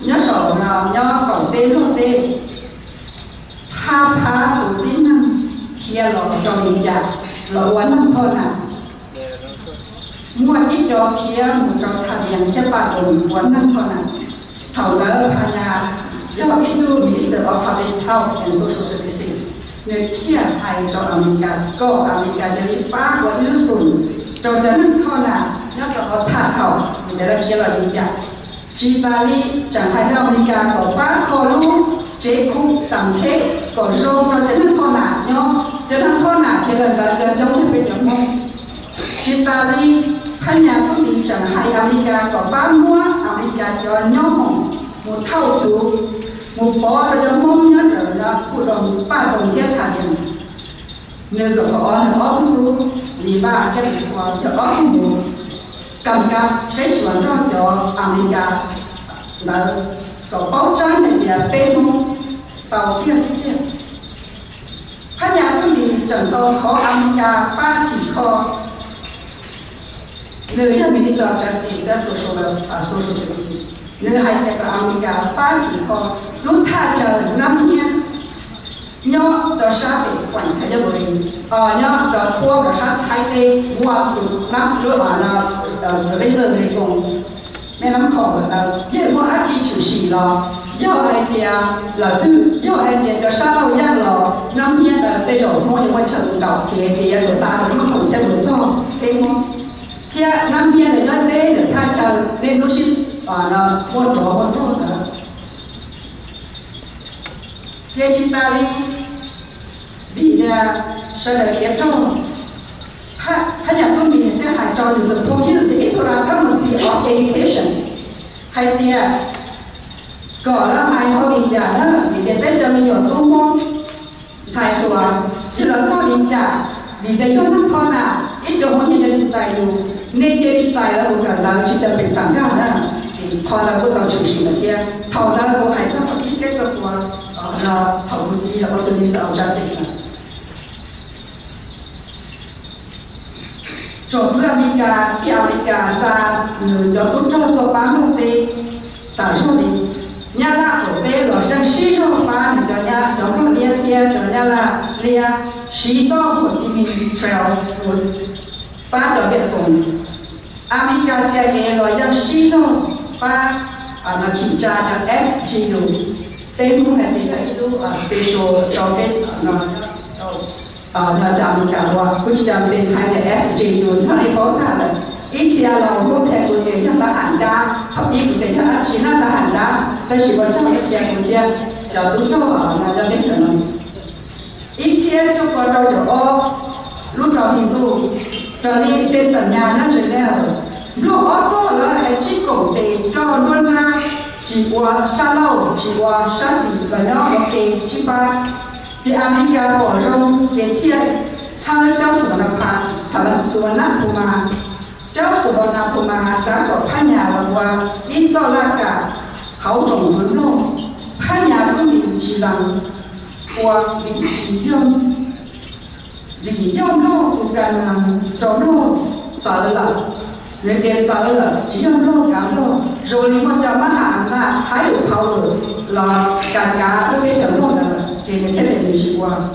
nhớ sổ nào nhớ cổng tên không tên ข้าพาะอุทินังเทียหลอกจอมยาหลอวันนั่งทนน่ะมวนอีจอเทียหมูจอมทะเบียนเทียป่าดงวันนั่งทนน่ะเท่าเดอพญาเจ้าอินดูมิสเตอร์ออฟพาร์ติเทาแอนโซเชียลเซอร์วิสเนื้อเทียไทยจออเมริกาก็อเมริกาจะรีบป้าวันนี้สุนจนจะนั่งทนาแล้วเราก็ทาเขาเดี๋ยวเราเทียหลอกจอมยาจีบาลีจากไทาอเมริกาของป้าโคลู chế khu sản thế, có rô cho đến nó con nạt nhau cho nó con nạt thì là gần gần chống cái bên chống mông chị ta đi hai nhà có bị chẳng hai America, có ba mua America cho nhau mông một thao chú một bó là cho mông nhá trở ra phụ đồng, ba đồng thiết thả điểm nếu có có là có cũng đúng, lý ba cái này có cho có hình mùa cầm cà sẽ xuống cho cho America là có báo trang này nhà là mô tàu thiên thiên. Phát nhà quân bị trận tàu khó ăn nhà ba chỉ khó nơi là Minister of Justice and Social, uh, Social Services. Nơi hai cái nhà ba chỉ khó lúc tha chờ năm nhiên nhớ cho sa bị quản sẽ cho mình. Ờ nhớ cho qua và sa thay tê mua từ năm rồi ở là ở bên đường này cùng mẹ nắm khổ là giờ mua ác chi chủ xì là do ai kia là tư do ai kia cho sao lâu giang là năm nhiên là bây giờ mua những quan trọng đầu kia thì cho ta nó không theo được cho thế không? Thì năm nhiên là nhân đây là tha chờ nên nó xin và nó mua chỗ mua chỗ nữa. Thế chúng ta đi bị là sẽ là khiến cho hay nhà tôi mình sẽ hài cho được the point the Etora Community of Education hay tia gọi là hai thôi mình giả đó thì để biết cho mình hiểu tu mong sai của như là cho mình giả vì đây nó năm con à ít cho mỗi nhà chỉ sai đủ nên kia đi sai là một cái là chỉ cần bình sản cả đó thì con là có tàu chủ sĩ là kia thầu là có hai trăm phần ít sẽ có của là thầu của gì là optimist of justice cho thứ America khi America, sa người cho tôi cho tôi bán một tê tại sao thì nhà là của tê rồi đang xí cho bán cho nhà cho nó lia lia cho nhà là lia xí cho của Hồ Chí Minh Trail của bán cho Việt Cộng America sẽ nghe rồi đang xí cho bán à nó chỉ ra cho SGU tên cũng là để à, special cho cái à, nó na dam kawa which dam in kind of fg yun hari po na la ichia la ho te ko ye ya ta anda hab ik te ya china ta anda ta shi wa chang ek ya ko ya ja tu cho wa na ja te chen ichia to ko to to o lu to mi lu to ni se san ya na chen le lu o to la e chi ko te to luôn ra, chỉ qua xa lâu, chỉ qua xa xỉ, và nó ok chỉ ba. thì America bỏ rong đến thiên sang จ้าสุวรรณภาสารสุวรรณภูมาเจ้าสุวรรณภูมาสากพญาลังวาอิโซลากาเขาจงหุ่น 这个天天的时光，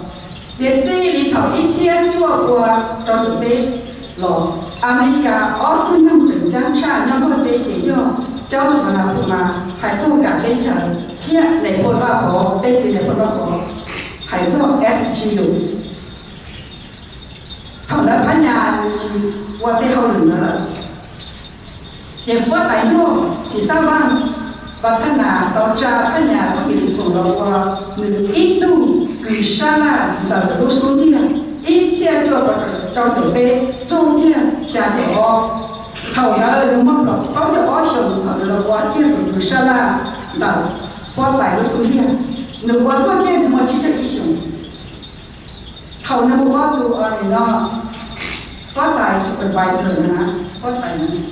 连这里头一切做过做准备，咯阿们家奥特曼整张上那么的也要叫什嘛？还做内，内，还做 S G。我最好人了，是上。วเจ็บว่าใจโน่สีซ้ำบ้าง và thân là tàu cha thân nhà có cái phòng đó qua người ít tu cứ xa là tàu đó xuống đi ít xe cho vào trong chỗ bê trong kia xa chỗ thầu đó đúng không đó có cho có sừng thầu đó qua kia cứ xa là tàu qua phải nó xuống đi nếu qua trong kia mà chỉ được ý sừng thầu nếu qua tu ở đây nó phát tài cho advisor nữa phát tài nữa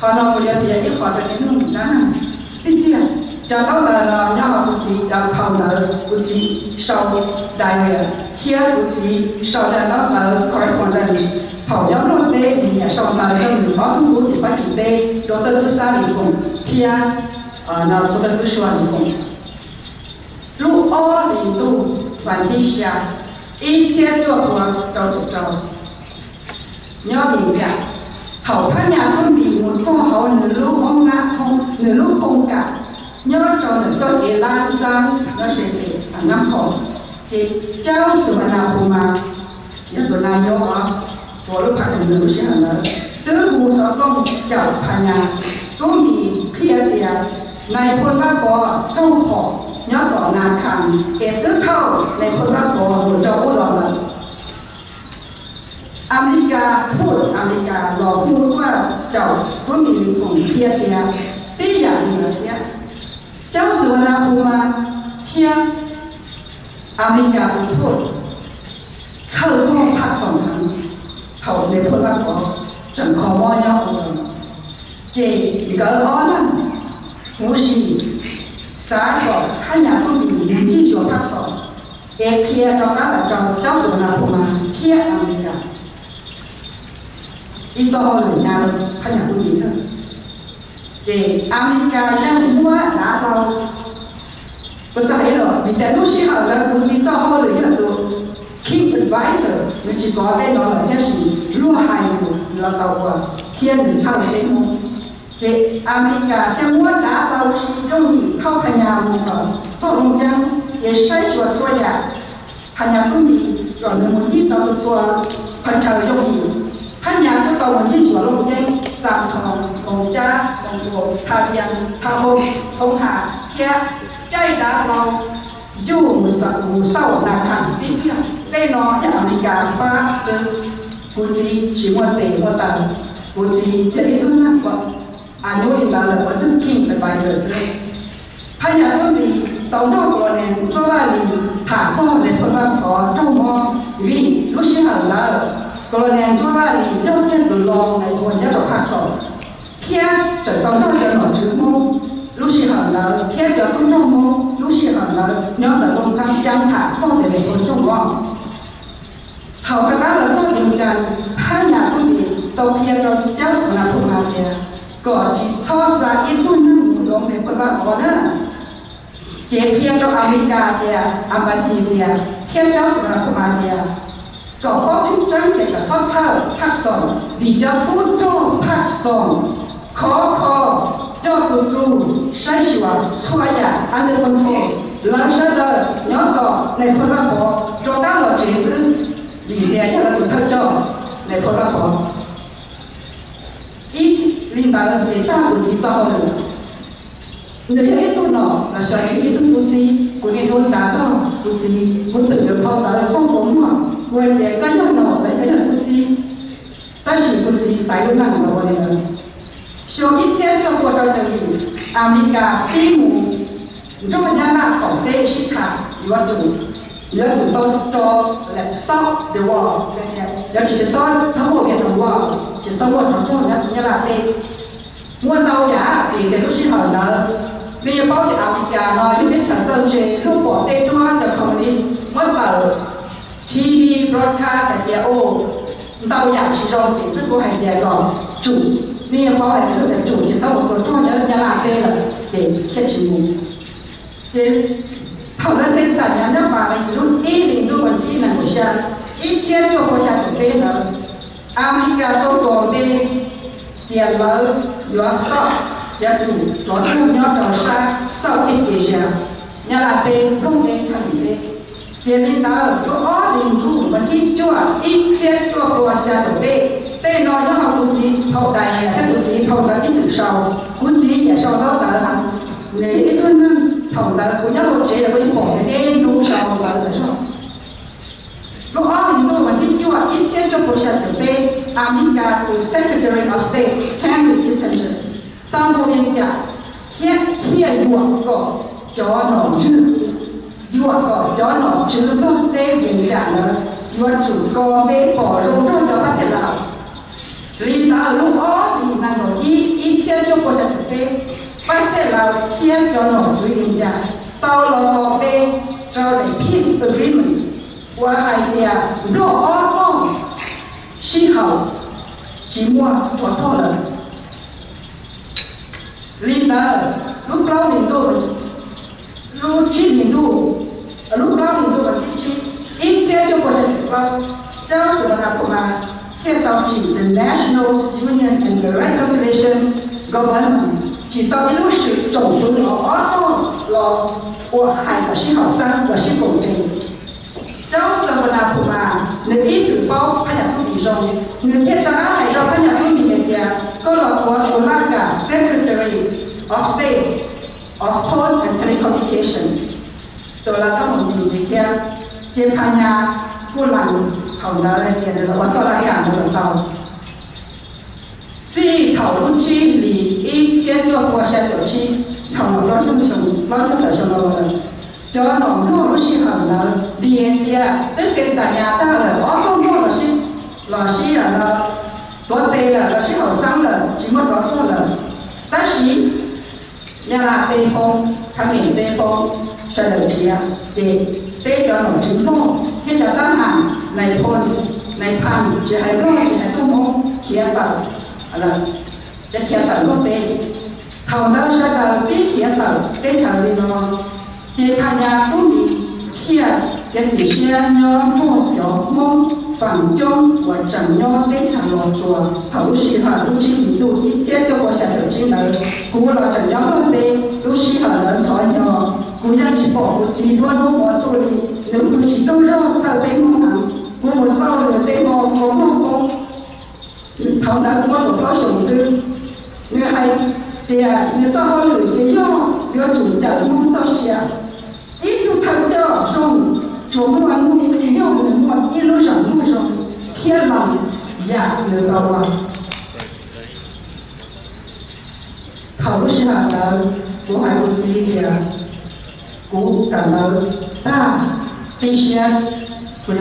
không có gì giờ bây giờ ít khó cho đến lúc đó nè tin kia cho là là nhau của chị làm phòng là của chị sau đại lệ kia của chị sau đại đó là correspondent phòng nhóm nội tê thì nhà sau là trong mình có thông tố thì phát triển tê đó tên tôi xa đi phòng kia nào tôi tên tôi xua đi phòng lúc ô thì tu hoàn thi xa ít chia chùa của trâu trâu nhau thì vậy Thổp hát nhạc giống bị một phong 是的，那好，这 lục ông 要多那幺啊，过了怕 nữ lục ông cả, nhớ cho được do kỳ La San, nó sẽ bị ngã. อเมริกาพูดอเมริกาหลอกพูดว่าเจ้าก็มีฝั่งเทียเดียตีอย่างเหนือเทียเจ้าสุวรรณภูมิเทียอเมริกาพูดเชิญช่วงพักสองครั้งเขาในพูดว่าขอจังขอว่าย่อเจอีกอ้อนั่นหูชีสาก่อนถ้าอยากก็มีอยู่ที่ช่วพักสองเอเทียจ้าก้าจ้าเจ้าสุวรรณภูมิเทียอเมริกา ít do họ lửa nhà thay nhà tôi nghĩ thôi đã lâu có rồi là cũng King Advisor nó chỉ có đây nó là gì là tàu thiên thì America theo mua đã lâu chỉ dùng gì thâu nhà một rồi sau đó yang để xây chùa chùa nhà nhà tôi nghĩ cho nên muốn đi tàu phải chờ dùng gì 他娘他到我进所弄经，三同某家某国，他娘他梦同下天，再打老又上少那看地了，那呢也阿米嘎巴是不知什么地我等，不知这边都那个，阿牛里达了我就听了白就是，他娘我比到到过年做完哩，他做的不能跑，周末为六十二了。个年初八里有点子冷，来我也找怕手。天正当到月亮之末，露西很冷，天就冻着么？露西很冷，娘在冻汤姜塔，早点来喝。好个大了做牛匠，寒年冬天都憋着吊死那不怕的，各级超市啊一顿冷牛肉来不怕饿呢。给憋着阿米家的阿巴西的，天吊死那不怕的。Trở tông tông cho nó chữ mô lúc sinh hẳn là thiên trở tông trong mô lúc sinh hẳn là nhớ là lông cam trang thả trong để để còn trong vòng hầu các bác là trong điều trần hai nhà phương tiện tàu thiên cho giáo sở là phương mà kìa có chỉ cho ra ít tuần năm lông để quân bác có nữa chế thiên cho America kìa embassy kìa thiên giáo sở là phương mà kìa có có chúng trắng kể cả thoát sao thác sòn vì cho phút trong thác sòn khó khó cho cụ cụ sai sửa xoa ya under control lần sau đó nhớ tỏ này không ra bỏ cho các loại chế sự vì để cho là tụi thân cho này không ra bỏ ít liên đạo để ta cũng chỉ cho được nếu như tôi nó là sợ những cái tôi chỉ của những tôi sáng cho tôi chỉ cũng tự được thao tới quên để nhau nó lại thấy là tôi chỉ ta chỉ tôi chỉ sai lúc nào là vậy nữa số ít xem trong cuộc trò chuyện America đi ngủ trong nhà là phòng tê sĩ thả yếu chủ yếu chủ tôi cho là stop the war chỉ stop sống một việt đồng war chỉ sống một trong trong nhà nhà là tê mua tàu giả thì cái lúc chỉ hỏi là bây giờ bao nhiêu America nói những cái trận 争 chế lúc bỏ tê đua the communist mất tàu TV broadcast là địa ô tao nhà chỉ trong thì tất có hành địa còn chủ. Nên có hành địa là chủ thì sau một tuần cho nhớ nhà là tê là để thiết chỉ ngủ thì hầu là sinh sản nhà nước bà này luôn ý định luôn còn khi là một sao ít xem cho một sao thực tế là America tôi còn đi tiền lợi US stock. Nhà chủ cho thu nhau trở sang Southeast Asia. Nhà là tên không tên thằng tên tiền đi ta lúc đó đình thủ mà khi chùa ít xe chùa của xe thực tế tên nói nó học cũng gì? Học đại nhà các cũng gì? Học đại ít sự sau cũng gì? Nhà sau đó đã là cái thôi hơn thằng ta cũng nhớ một chế là có bỏ cái đen đúng sau là là sao lúc đó thì tôi mà khi chùa ít xe chùa bộ xe thực tế America của Secretary of State Henry Kissinger tam bộ liên cả thiết thiên ruộng có cho nó chứ ruộng cỏ chó nó chứ nó tế gì cả là ruộng chủ co bê bỏ rong trong đó bắt thể nào lý ta lúc đó thì mà nó đi ít xe cho cô sẽ thực tế. Bắt thể là thiên cho nó chú ý cả tao là cỏ bê cho để peace agreement. Qua idea rõ à, ó si hậu, chỉ mua cho thôi là lý ta, lúc đó mình tôi lúc chi mình du lúc ba mình du và chi chi ít se cho cuộc sống qua giáo sư na của ma ke ta chi the National Union and the Reconciliation Government chỉ tàu lúc sự trồng phương ở ó là của hai cái sĩ học sinh và sĩ cộng tình. Cháu sơ và là của bà, nếu ít sự bao phải là không bị rồng nếu thiết cho ai cho phải là không bị nhận nhà có là của của là cả Secretary of State. of course and telecommunication. Dola tamu di sini, dia punya pulang kepada dia dan orang orang yang ada tahu. Si tahun，D N nhà là tê phong khám nghiệm tê phong sẽ được kia để tê cho nó chứng phong khi là ta hàng này phong này pan chỉ hay lo chỉ hay không mong kia vào là để kia vào lo tê thầu đó sẽ là biết kia vào tê chờ đi nó thì tham gia cũng bị kia chỉ chỉ xe nhớ trong chỗ mong phẳng trong và chẳng nhớ đến thằng lò chùa thấu sĩ hà lúc chỉ bị tụ ít xe cho có sẽ trở chính là cú là chẳng nhớ hơn đây lúc sĩ hà lớn soi nhớ cú yang chỉ bỏ một gì luôn không bỏ tôi đi nếu cú chỉ trong rau sao tên mong hàng cú một sau rồi tên mong có mong không thằng đã cũng có pháo sầu sư người hay thì người cho họ lựa cái do lựa chủ chẳng mong cho xe ít tu thằng cho xong chỗ mua ăn mua đi nhau người mua ít lối sống mua xong thiên lòng dạ nửa đầu à thầu lúc xưa là của hai cô chị thì của cả là ta đi xe của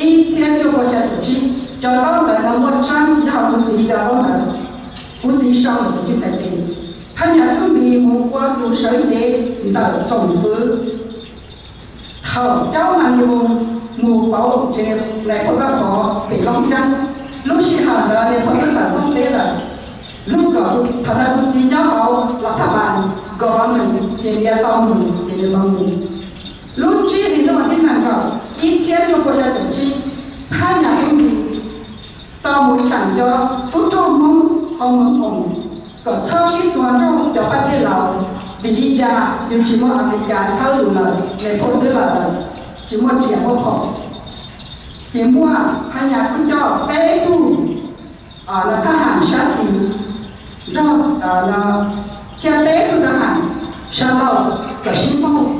những cái high school của những một phát triển tế ý chỉ có bạn bè của chị sư mù lý ta của chị thơ hẳn lúc chi lý đủ và tiếp tục chi ý xem cho để sẽ tổ Lúc cho đó là nó một trăm cho học của chị cho đó là của chị sau của chị sẽ đi hắn nhà không vì một qua tu sở để đỡ trồng phước thở cháu mà nhiều mù bảo chế lại có bác bỏ để long chăng lúc xí hẳn là để phân tích bản không tế là lúc có thật là cũng chỉ nhau họ là thả bàn có mình chỉ đi tao mình chỉ đi bằng mình lúc chi thì nó mà tin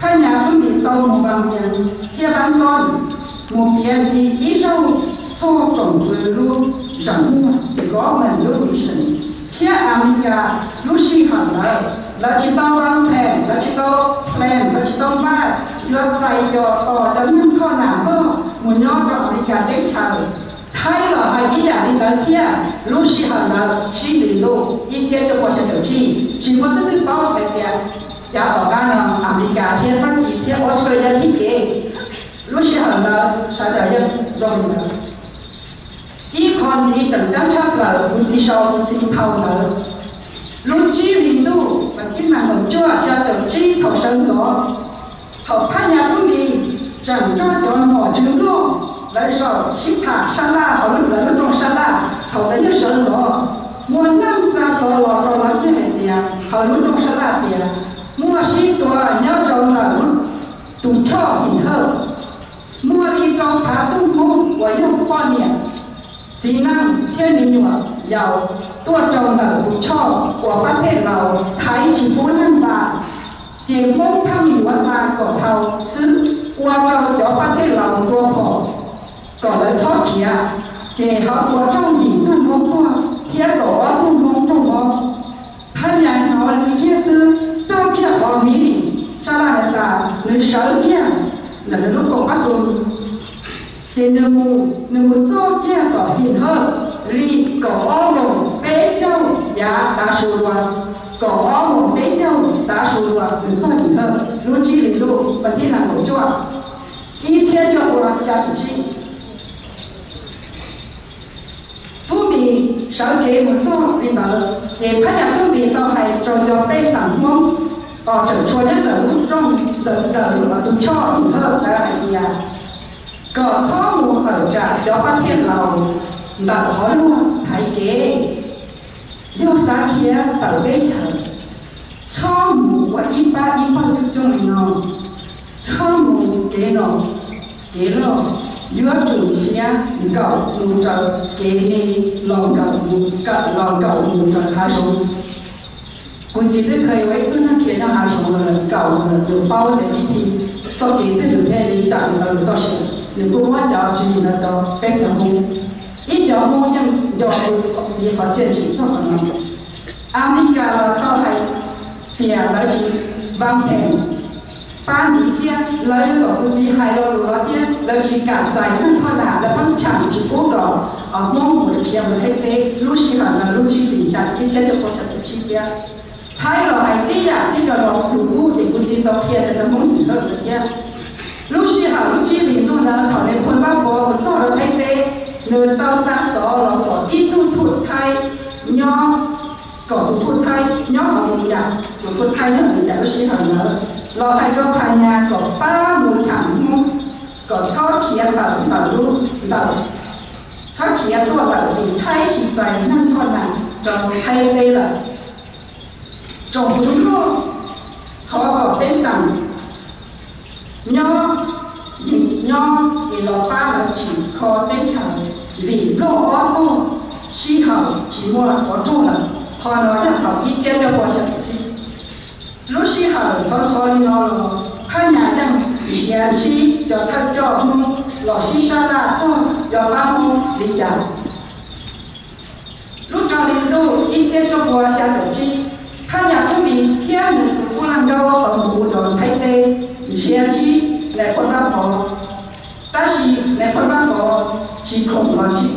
hao nhà phăng theo thâu một mấy năm đó bán son. Một chẳng gì để sau sau sự xuân của nó nhà nó qua là đi ngủ để gia đình cũng luôn luôn là có chỉ thèm, là chỉ tao xuân là người ta hàng ngủ nó theo phải làm mình cả nhà ra sự lúc chỉ li cái ý xua ý chia cho gì hai nhà cũng bị tàu một bằng tiền kia bán son một tiền gì ý rau 也倒家了俺们加天分顿饭一天二十块钱一天如是好的刷掉要找你的一看见整蛋炒饭不只烧是一的房六只绿豆听地板就脚下脚踢一套上好看呀一米整张床我承诺来说其他上了好用来那种上了好的一上桌我能撒手我装了几美的呀好种的上了天 lúc chi lý tu và thiên mạng đồng chua xa chồng chi thổ sân gió thổ phát nhà cũng đi chẳng cho cho mỏ trứng lô lấy rồi xích thả sa la họ lúc lấy lúc trong sa la thổ lấy nhất sân gió mua năm xa sổ lò cho nó cái hệ địa họ lúc trong sa la địa mua xích tòa nhau trong là lúc tụ cho hình hơn mua đi cho phá tung mông của nhau quan niệm chỉ năng thiên nhiên nhựa giàu tua trồng ở tụ cho của phát hiện lầu thấy chỉ bốn năm bà tiền mông tham nhiều văn mà cổ thầu xứ qua cho cho phát hiện lầu tua phổ cổ lấy chót kia thì họ của trong gì tu mông tua thiết tổ tu mông trong mông hắn nhà nó lý kia sư tôi kia họ mỹ sao là là người sợ kia là lúc cổ bắt xuống thì nương mù nương mù cho kia tỏ hiện hơn li cổ o mồm bé châu giá đã số loạn cổ o mồm bé châu đã số loạn được cho hiện hơn luôn chi lý lộ và thiên là một chua ý chia cho của xa chủ chi phú mì sở chế một cho đi tờ thì phát nhập thông mì tàu hay cho cho bé sản mong ở trở cho nhất là lúc trong tờ tờ là tụ cho hiện hơn là hành nhà có cho một ở trả cho phát hiện lòng đã khó luôn thấy kế. Do sáng kia, tàu bế chờ cho một và ít ba ít ba chút trong mình nó cho một kế nó kế nó giữa chủ kia cậu một trợ kế này lòng cậu một cậu lòng cậu một trợ hai số. Cũng chỉ biết khởi với tôi nó khiến nó hai số là cậu là được bao để đi thì sau khi tôi được thế đi chẳng là được do sự, nếu cô mắt đó chỉ là đó bé thằng hùng ít đó mua nhưng do có gì phát triển chỉ cho phần nào America là cao hay tiền à, là chỉ vang thèm. Ba chỉ thiên lấy của cô chỉ hai lo lúa thiên เราชิกาใจนั่งขนาดแล้วพังฉันจิตพวกเราอะมองหมดเขียนให้เตะลูกชิหันนะลูกชิหลีฉันที่เช่นจะโพสต์ตัวชิเกียท้ายเราไอ้ที่อยากที่เราองดูรู้จิตกุจิตเเพียจะมุ่งถึงเราเนียลูกชิหัลูชิหลีตัวน้นถอนในคนว่าบอกว่าเราให้เตะเนินเต้าซาสอเราขออีนู่นถุดไทยย่อก่อนถุดไทยย่อของมึงอยากถุดไทยนี่ยมึงอยากลูกชิหันเนอะเราไอ้ก็พายาก่อป้ามูฉัน chẳng có sáu chia tàu tàu luôn tàu sáu chia thua là vì thay chỉ dạy năm thua này trong thay đây là trong chúng nó họ có tên sẵn. Nho nhìn nho, thì nó ba là chỉ có tên thằng vì lo ó không si hậu, chỉ mua là có trung là họ nói là họ ít xe cho qua sẽ lúc si hậu cho cho đi nó là hai nhà đang tiền chi cho thân cho không lo si sa la cho cho ba không đi chào lúc trong đi tu ít xe cho qua sẽ tổ chi hai nhà cũng bị thiên cũng làm đâu ở một chỗ thay tê tiền chi lại con ba bỏ ta chỉ lại con ba bỏ chỉ không là chỉ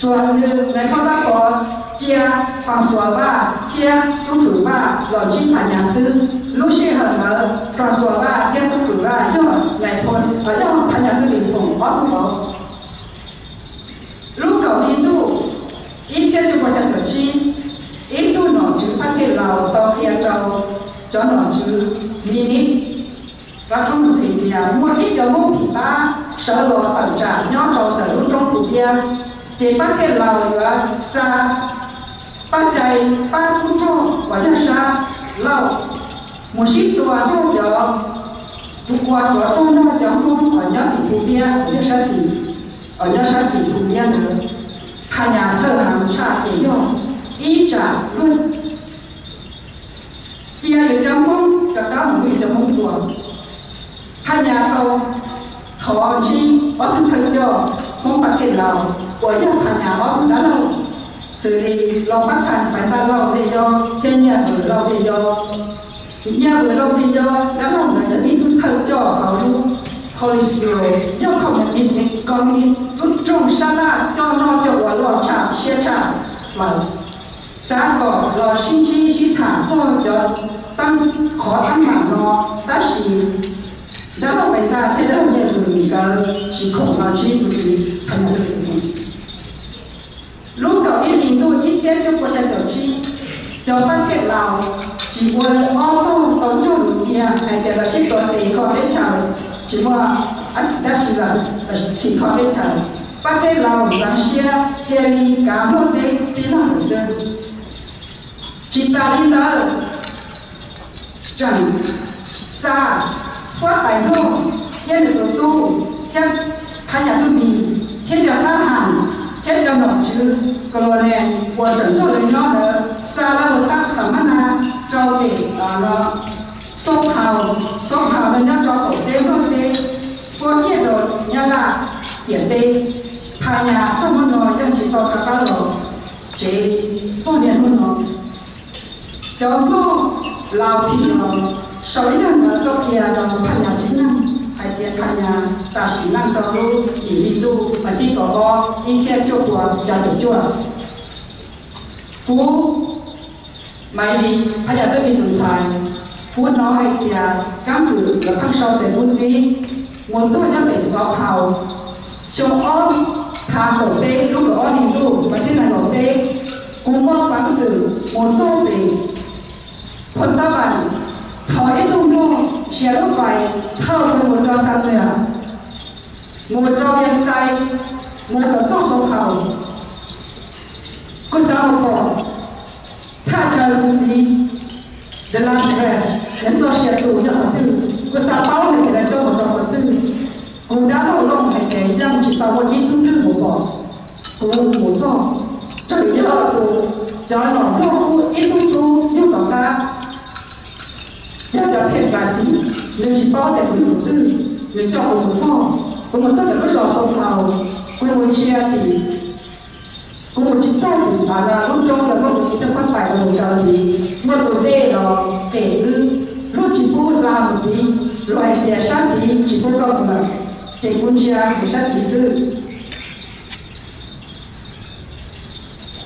chuẩn được lại con ba bỏ chia phòng sửa ba chia tu phủ ba lo chi phản nhà sư lúc xưa Lucy là phòng sửa ra, chia tu phủ ra, do ngày con và do phản nhà tu bình phòng có tu bỏ lúc cầu đi tu ít xe tu có thể tổ chi ít tu nọ chữ phát hiện lào tàu kia trâu cho nọ chữ mini và trong một thời kỳ mua ít cho mông thì ba sở lo tận trả nhỏ trâu từ lúc trong thủ bia thì phát hiện lào là xa ba chạy ba cũng cho và ra xa lâu một ship tua cho cho tu qua cho cho nó cho không ở nhà bị thủ bia ở nhà xa xỉ ở nhà xa bị thủ bia nữa hai nhà sơ hàng trả để cho ý trả luôn chia được cho mông cho các một người cho mông tuồng hai nhà thầu họ chi có thân thân cho mong bạc tiền lào của nhà thành nhà có đã lâu xử lý lo bắt thành phải ta lo để do trên nhà vừa lo để do nhà vừa lo để do đã lòng là đi thân thân cho họ luôn Holy Spirit cho communist communist lúc trong sana cho nó cho của lo trả xe trả mà xã có lo xin chi xin thả cho cho tăng khó tăng mạng nó đã chỉ đã là phải ta thế đó là người cái chỉ khổ là chỉ của chỉ thành một người lúc cậu đi đi tu ít xét cho cô sẽ tổ chi cho bắt kết lào chỉ muốn ô tô tốn cho đủ kia này là à, là chỉ tuần thì có đến chào. Chỉ mua anh đã chỉ là ờ, chỉ có đến chào. Bắt kết lào rằng xe chia đi cả một đêm đi làm sơn. Chỉ ta đi đó chẳng xa. Quá tài nô, thiên được tu, thiên khai nhà tu mì thiên được ta hàng thiên cho nó chữ còn này của trận cho lên nó nữa. Xa sông hào sông hào lên tổ tế tế qua kia rồi nhà là tiền tế hai nhà cho nó nói dân chỉ to cả các lỗ chế điện liền nó cho nó lao phí nó sau đó cho kia trong phần nhà chính năng hay tiền phần nhà ta chỉ năng cho lu ý tu mà đi có có ý xem cho của gia đình chùa phú mày đi phần nhà tôi bị tồn tại phú nói thì cám cử là phát sau để muốn gì muốn tôi nó bị sọ hào xong ôm thà cổ tê lúc đó ôm tu và thế này cổ tê cũng mong bằng sự muốn cho vềคนสวรรค์ถอยตุ้มนุ่งเชียร์รถไฟเข้าไปหมดจอสามเหนือหมดจอยังไซหมดกับซ่องสองเขาก็สาวพอถ้าเจอจริงเดลาแรกและโซเชียลตัวเนี่ยคนตื้อก็สาวเป้าในกระจกหมดจอคนตื้อกูได้ลงลงให้แกย่ำจิ de la chère et so chère tu ne ha tu ko sa pau ne ke cho một tờ ha tu ko da lo lo me ke yang chỉ pa mo ít tu tu một bo ko mo zo cho đến giờ tu cho lo lo ít i tu như yu ta. Ka cho cho thiệt và sĩ nên chỉ bao để mình tư. Để cho một cho cùng một cho để có trò sông hào quên một chia thì 我们去做平大家，拢做了，我们是得发牌的，我们就是，我们得了给你，录几部拉五的，录一点三都，几部够了，给公家给三的是，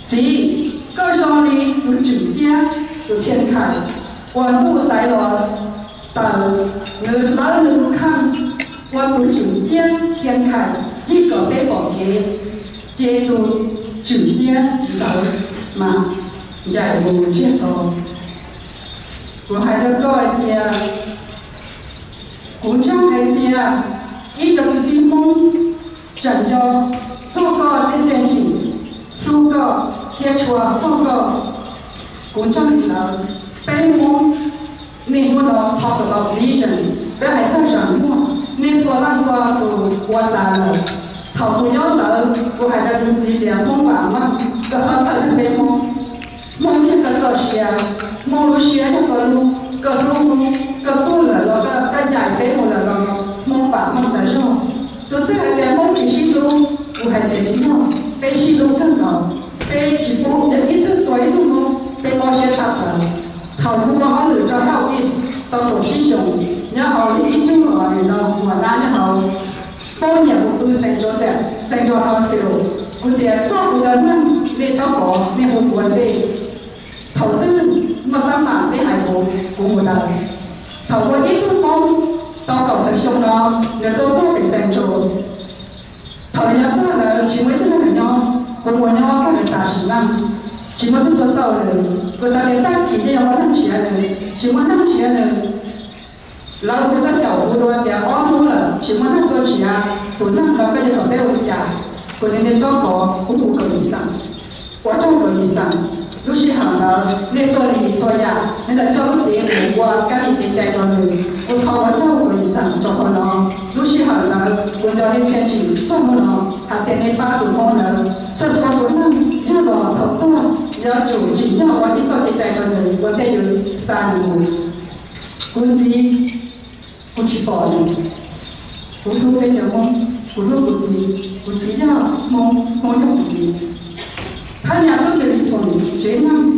是，各双的有酒件有钱看，我不晒了，但我老人都看，我有酒家天台，几个被保洁，接着。chữ nhé tạo mà dạy bù chiếc đồ của hai đứa tôi thì à, cũng chẳng thấy thì à, ít trong tim mong chẳng cho cho có cái dân chỉ, thu có thiết chùa cho có cũng chắc là bé mong nên muốn đó học được vision bé hãy phát triển mua, nên xóa làm xóa từ quan tài rồi 点，一整地梦，想要做个这件事，做个贴出做个工厂里头，被梦，你不能 talk about vision，不要还在什么，你说那说就我答了，头不要了，我还在自己点梦完嘛，个啥才能被梦，梦也个个是啊。mong lu xia cho con lu cơ tu cơ tu là lo cái cái giải bé một là lo mong bà mong là rồi tôi thấy là để mong chỉ xin lu u hay để chỉ nhau bé xin Lu thân đó bé chỉ mong để ít thứ tuổi tu mong bé mong sẽ chặt là thầu lu họ lựa cho hậu is tao tổ sĩ sống nhớ họ đi ít chung rồi nó mà ta nhớ họ bao nhiêu một đôi Saint Joseph Saint John Hospital cũng để cho một lần năm để cho có để một vấn đề thầu tư mà tâm mạng để hại của của người đời thầu có ít thuốc mong tao cầu tới sông đó người tôi có bị sang trộn thầu này là là chỉ mới thứ này nhau còn người nhau các người ta sử năm chỉ mới thứ sau này có sao người ta kỹ để mà năm chỉ này chỉ mới năm chỉ này lâu cũng có chậu của đôi thì ó mua là chỉ mới năm tôi chỉ à tuổi năm là cái gì còn đeo được giả còn nên do có cũng cũng cần gì sang quá trong cần gì sang ลูกศิษย์หางเราเนี่ยตัวนี้สวยอ่ะนี่แต่เจ้าเตี๋ยหมูว่าการที่เป็นใจจอนเลยกูทว่าเจ้าคนสั่งจอคนน้องลูกศิษย์หางเรากูจะได้เสียชีวิตส่งมันน้องหาแต่ในบ้านดูฟองเราจะสอนคนนั้นย่าหล่อถอดตัวยาจูจีย่าวันที่เจ้าเป็นใจจอนเลยวันที่อยู่สาน 不止暴力，不是为了我，不是不急，不急了，我我也不急。他俩都给你分，这样，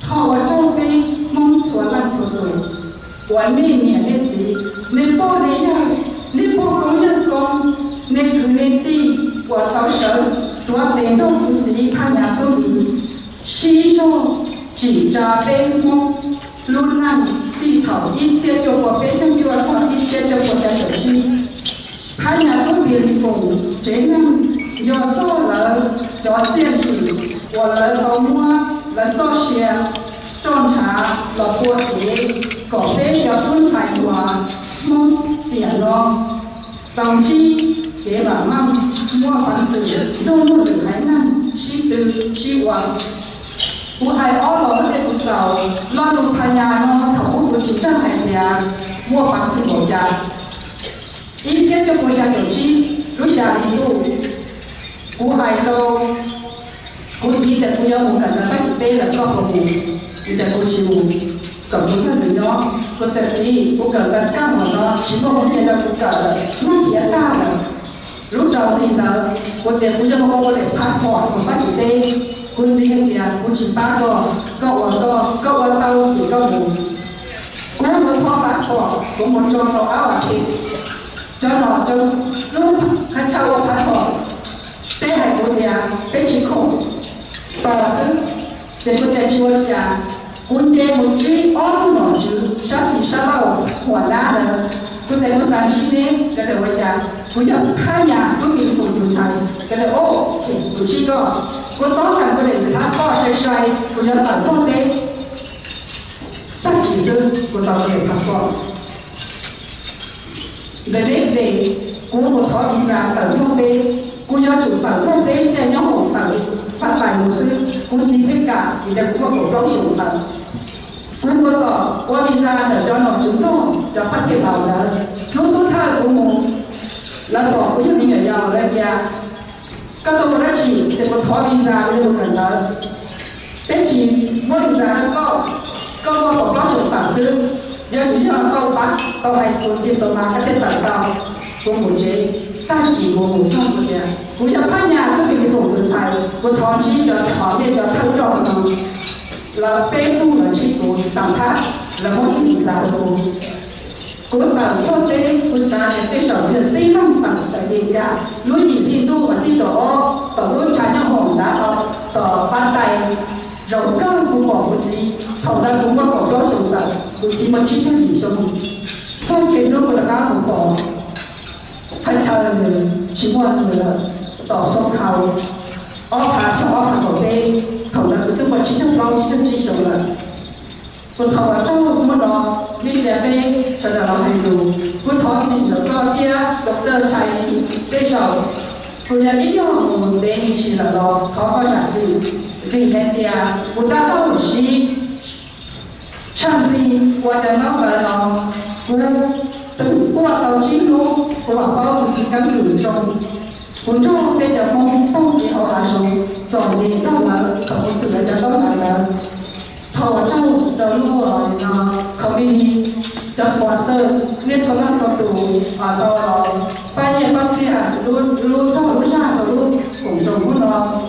他我周边蒙错了错的，我那年的急，你不的呀，你不公的公，你可能的我到手，我得到自己，他俩都给，谁说只扎被我，路难。地头一些就我别人就我操，一些就我在手机，他俩都有一种这样，有做了做坚持。我来头摸，来做些种茶，来播碟，搞杯要炖菜话，弄点咯，当机给妈妈摸饭时，都弄得海南西都西王。我还熬了那不少，那路他家呢，他 我们 chị chắc 国家，以前就国家有机，如下一度、古海都，估计的不要我感到在 Ít sẽ cho cô trà kiểu chi? Lúc xài thì thu. Cụ Hải đâu? Cô chị passport，không có 点，估计八 tử tế. Cô 到几个五 một cô một thọ passport cô một cho nó áo à thì cho nó cho lúc khách chào passport tê hay cô nhà tê chỉ không tỏ sức để có thể chua nhà cũng để một chuyện ổn nó chứ sát thì sát bao hoàn đá rồi có thể có sáng chi nên cái đầu nhà cũng nhập hai nhà có bị phụ chủ sai cái đầu ô cũng chỉ có có tốt thành có thể passport sai sai cũng nhập tận không đấy tất kỳ sư của tàu thể passport. The next day cũng một thọ ra tận không tế, cũng nhớ chủ tận không tế nhà nhóm hồn tận phát bài một sư cũng chỉ thích cả thì đẹp cũng có cổ rau sủng tận cũng có tỏ đi ra để cho nó chứng tôi cho phát hiện bảo là nó số thai của một là tỏ của những người nhà lên nhà các tôi đã chỉ để có thọ ra với một cần đó Tết chỉ mỗi ra nó có con có một rau sủng tận sư Nhớ chỉ cho tàu bắt tàu hay xuống tìm tục mà các tên tận tàu của một chế. Ta chỉ một một trong một nhà Cú nhập phát nhà tôi bị phòng tự sai của thọ chí cho thọ nên cho thâu cho nó là bê tu là chi cố sáng thác, là một cái xã hội Cố tàu quốc tế, của xã để tế sở hiện tế lăng bằng tại hiện cả lối nhìn thiên tu và thiên tổ tổ lối trái nhau hồn đã tổ phát tay rộng cơ của bọn của trí thầu ta cũng có còn có sụn tập của trí mà chỉ cho gì xong sau chuyện đó là đã không bỏ phải chờ người chỉ quan người tỏ xong hầu ó thà cho ó thà bảo tê thầu ta cứ tức mà chỉ cho bao chỉ cho chị xong là còn thầu ở trong cũng một đó nên đẹp bê cho là nó thành đủ. Cũng thọ gì là cho kia đọc tờ chạy đi. Bây giờ Tôi đã biết rằng một mình đây chỉ là đó, khó có trả gì, vì thế thì chúng ta có một gì chẳng gì qua đó nó gọi là tính qua tàu chí luôn của bà bao một cái cánh rủi rồng của trong đây là mong không chỉ họ là số dọn gì đâu mà tổng từ đây cho đó là thọ trong đó luôn không là community cho sponsor, nên số là số tù à đó là bao nhiêu bác sĩ à luôn luôn không có lúc ra luôn cũng giống luôn đó.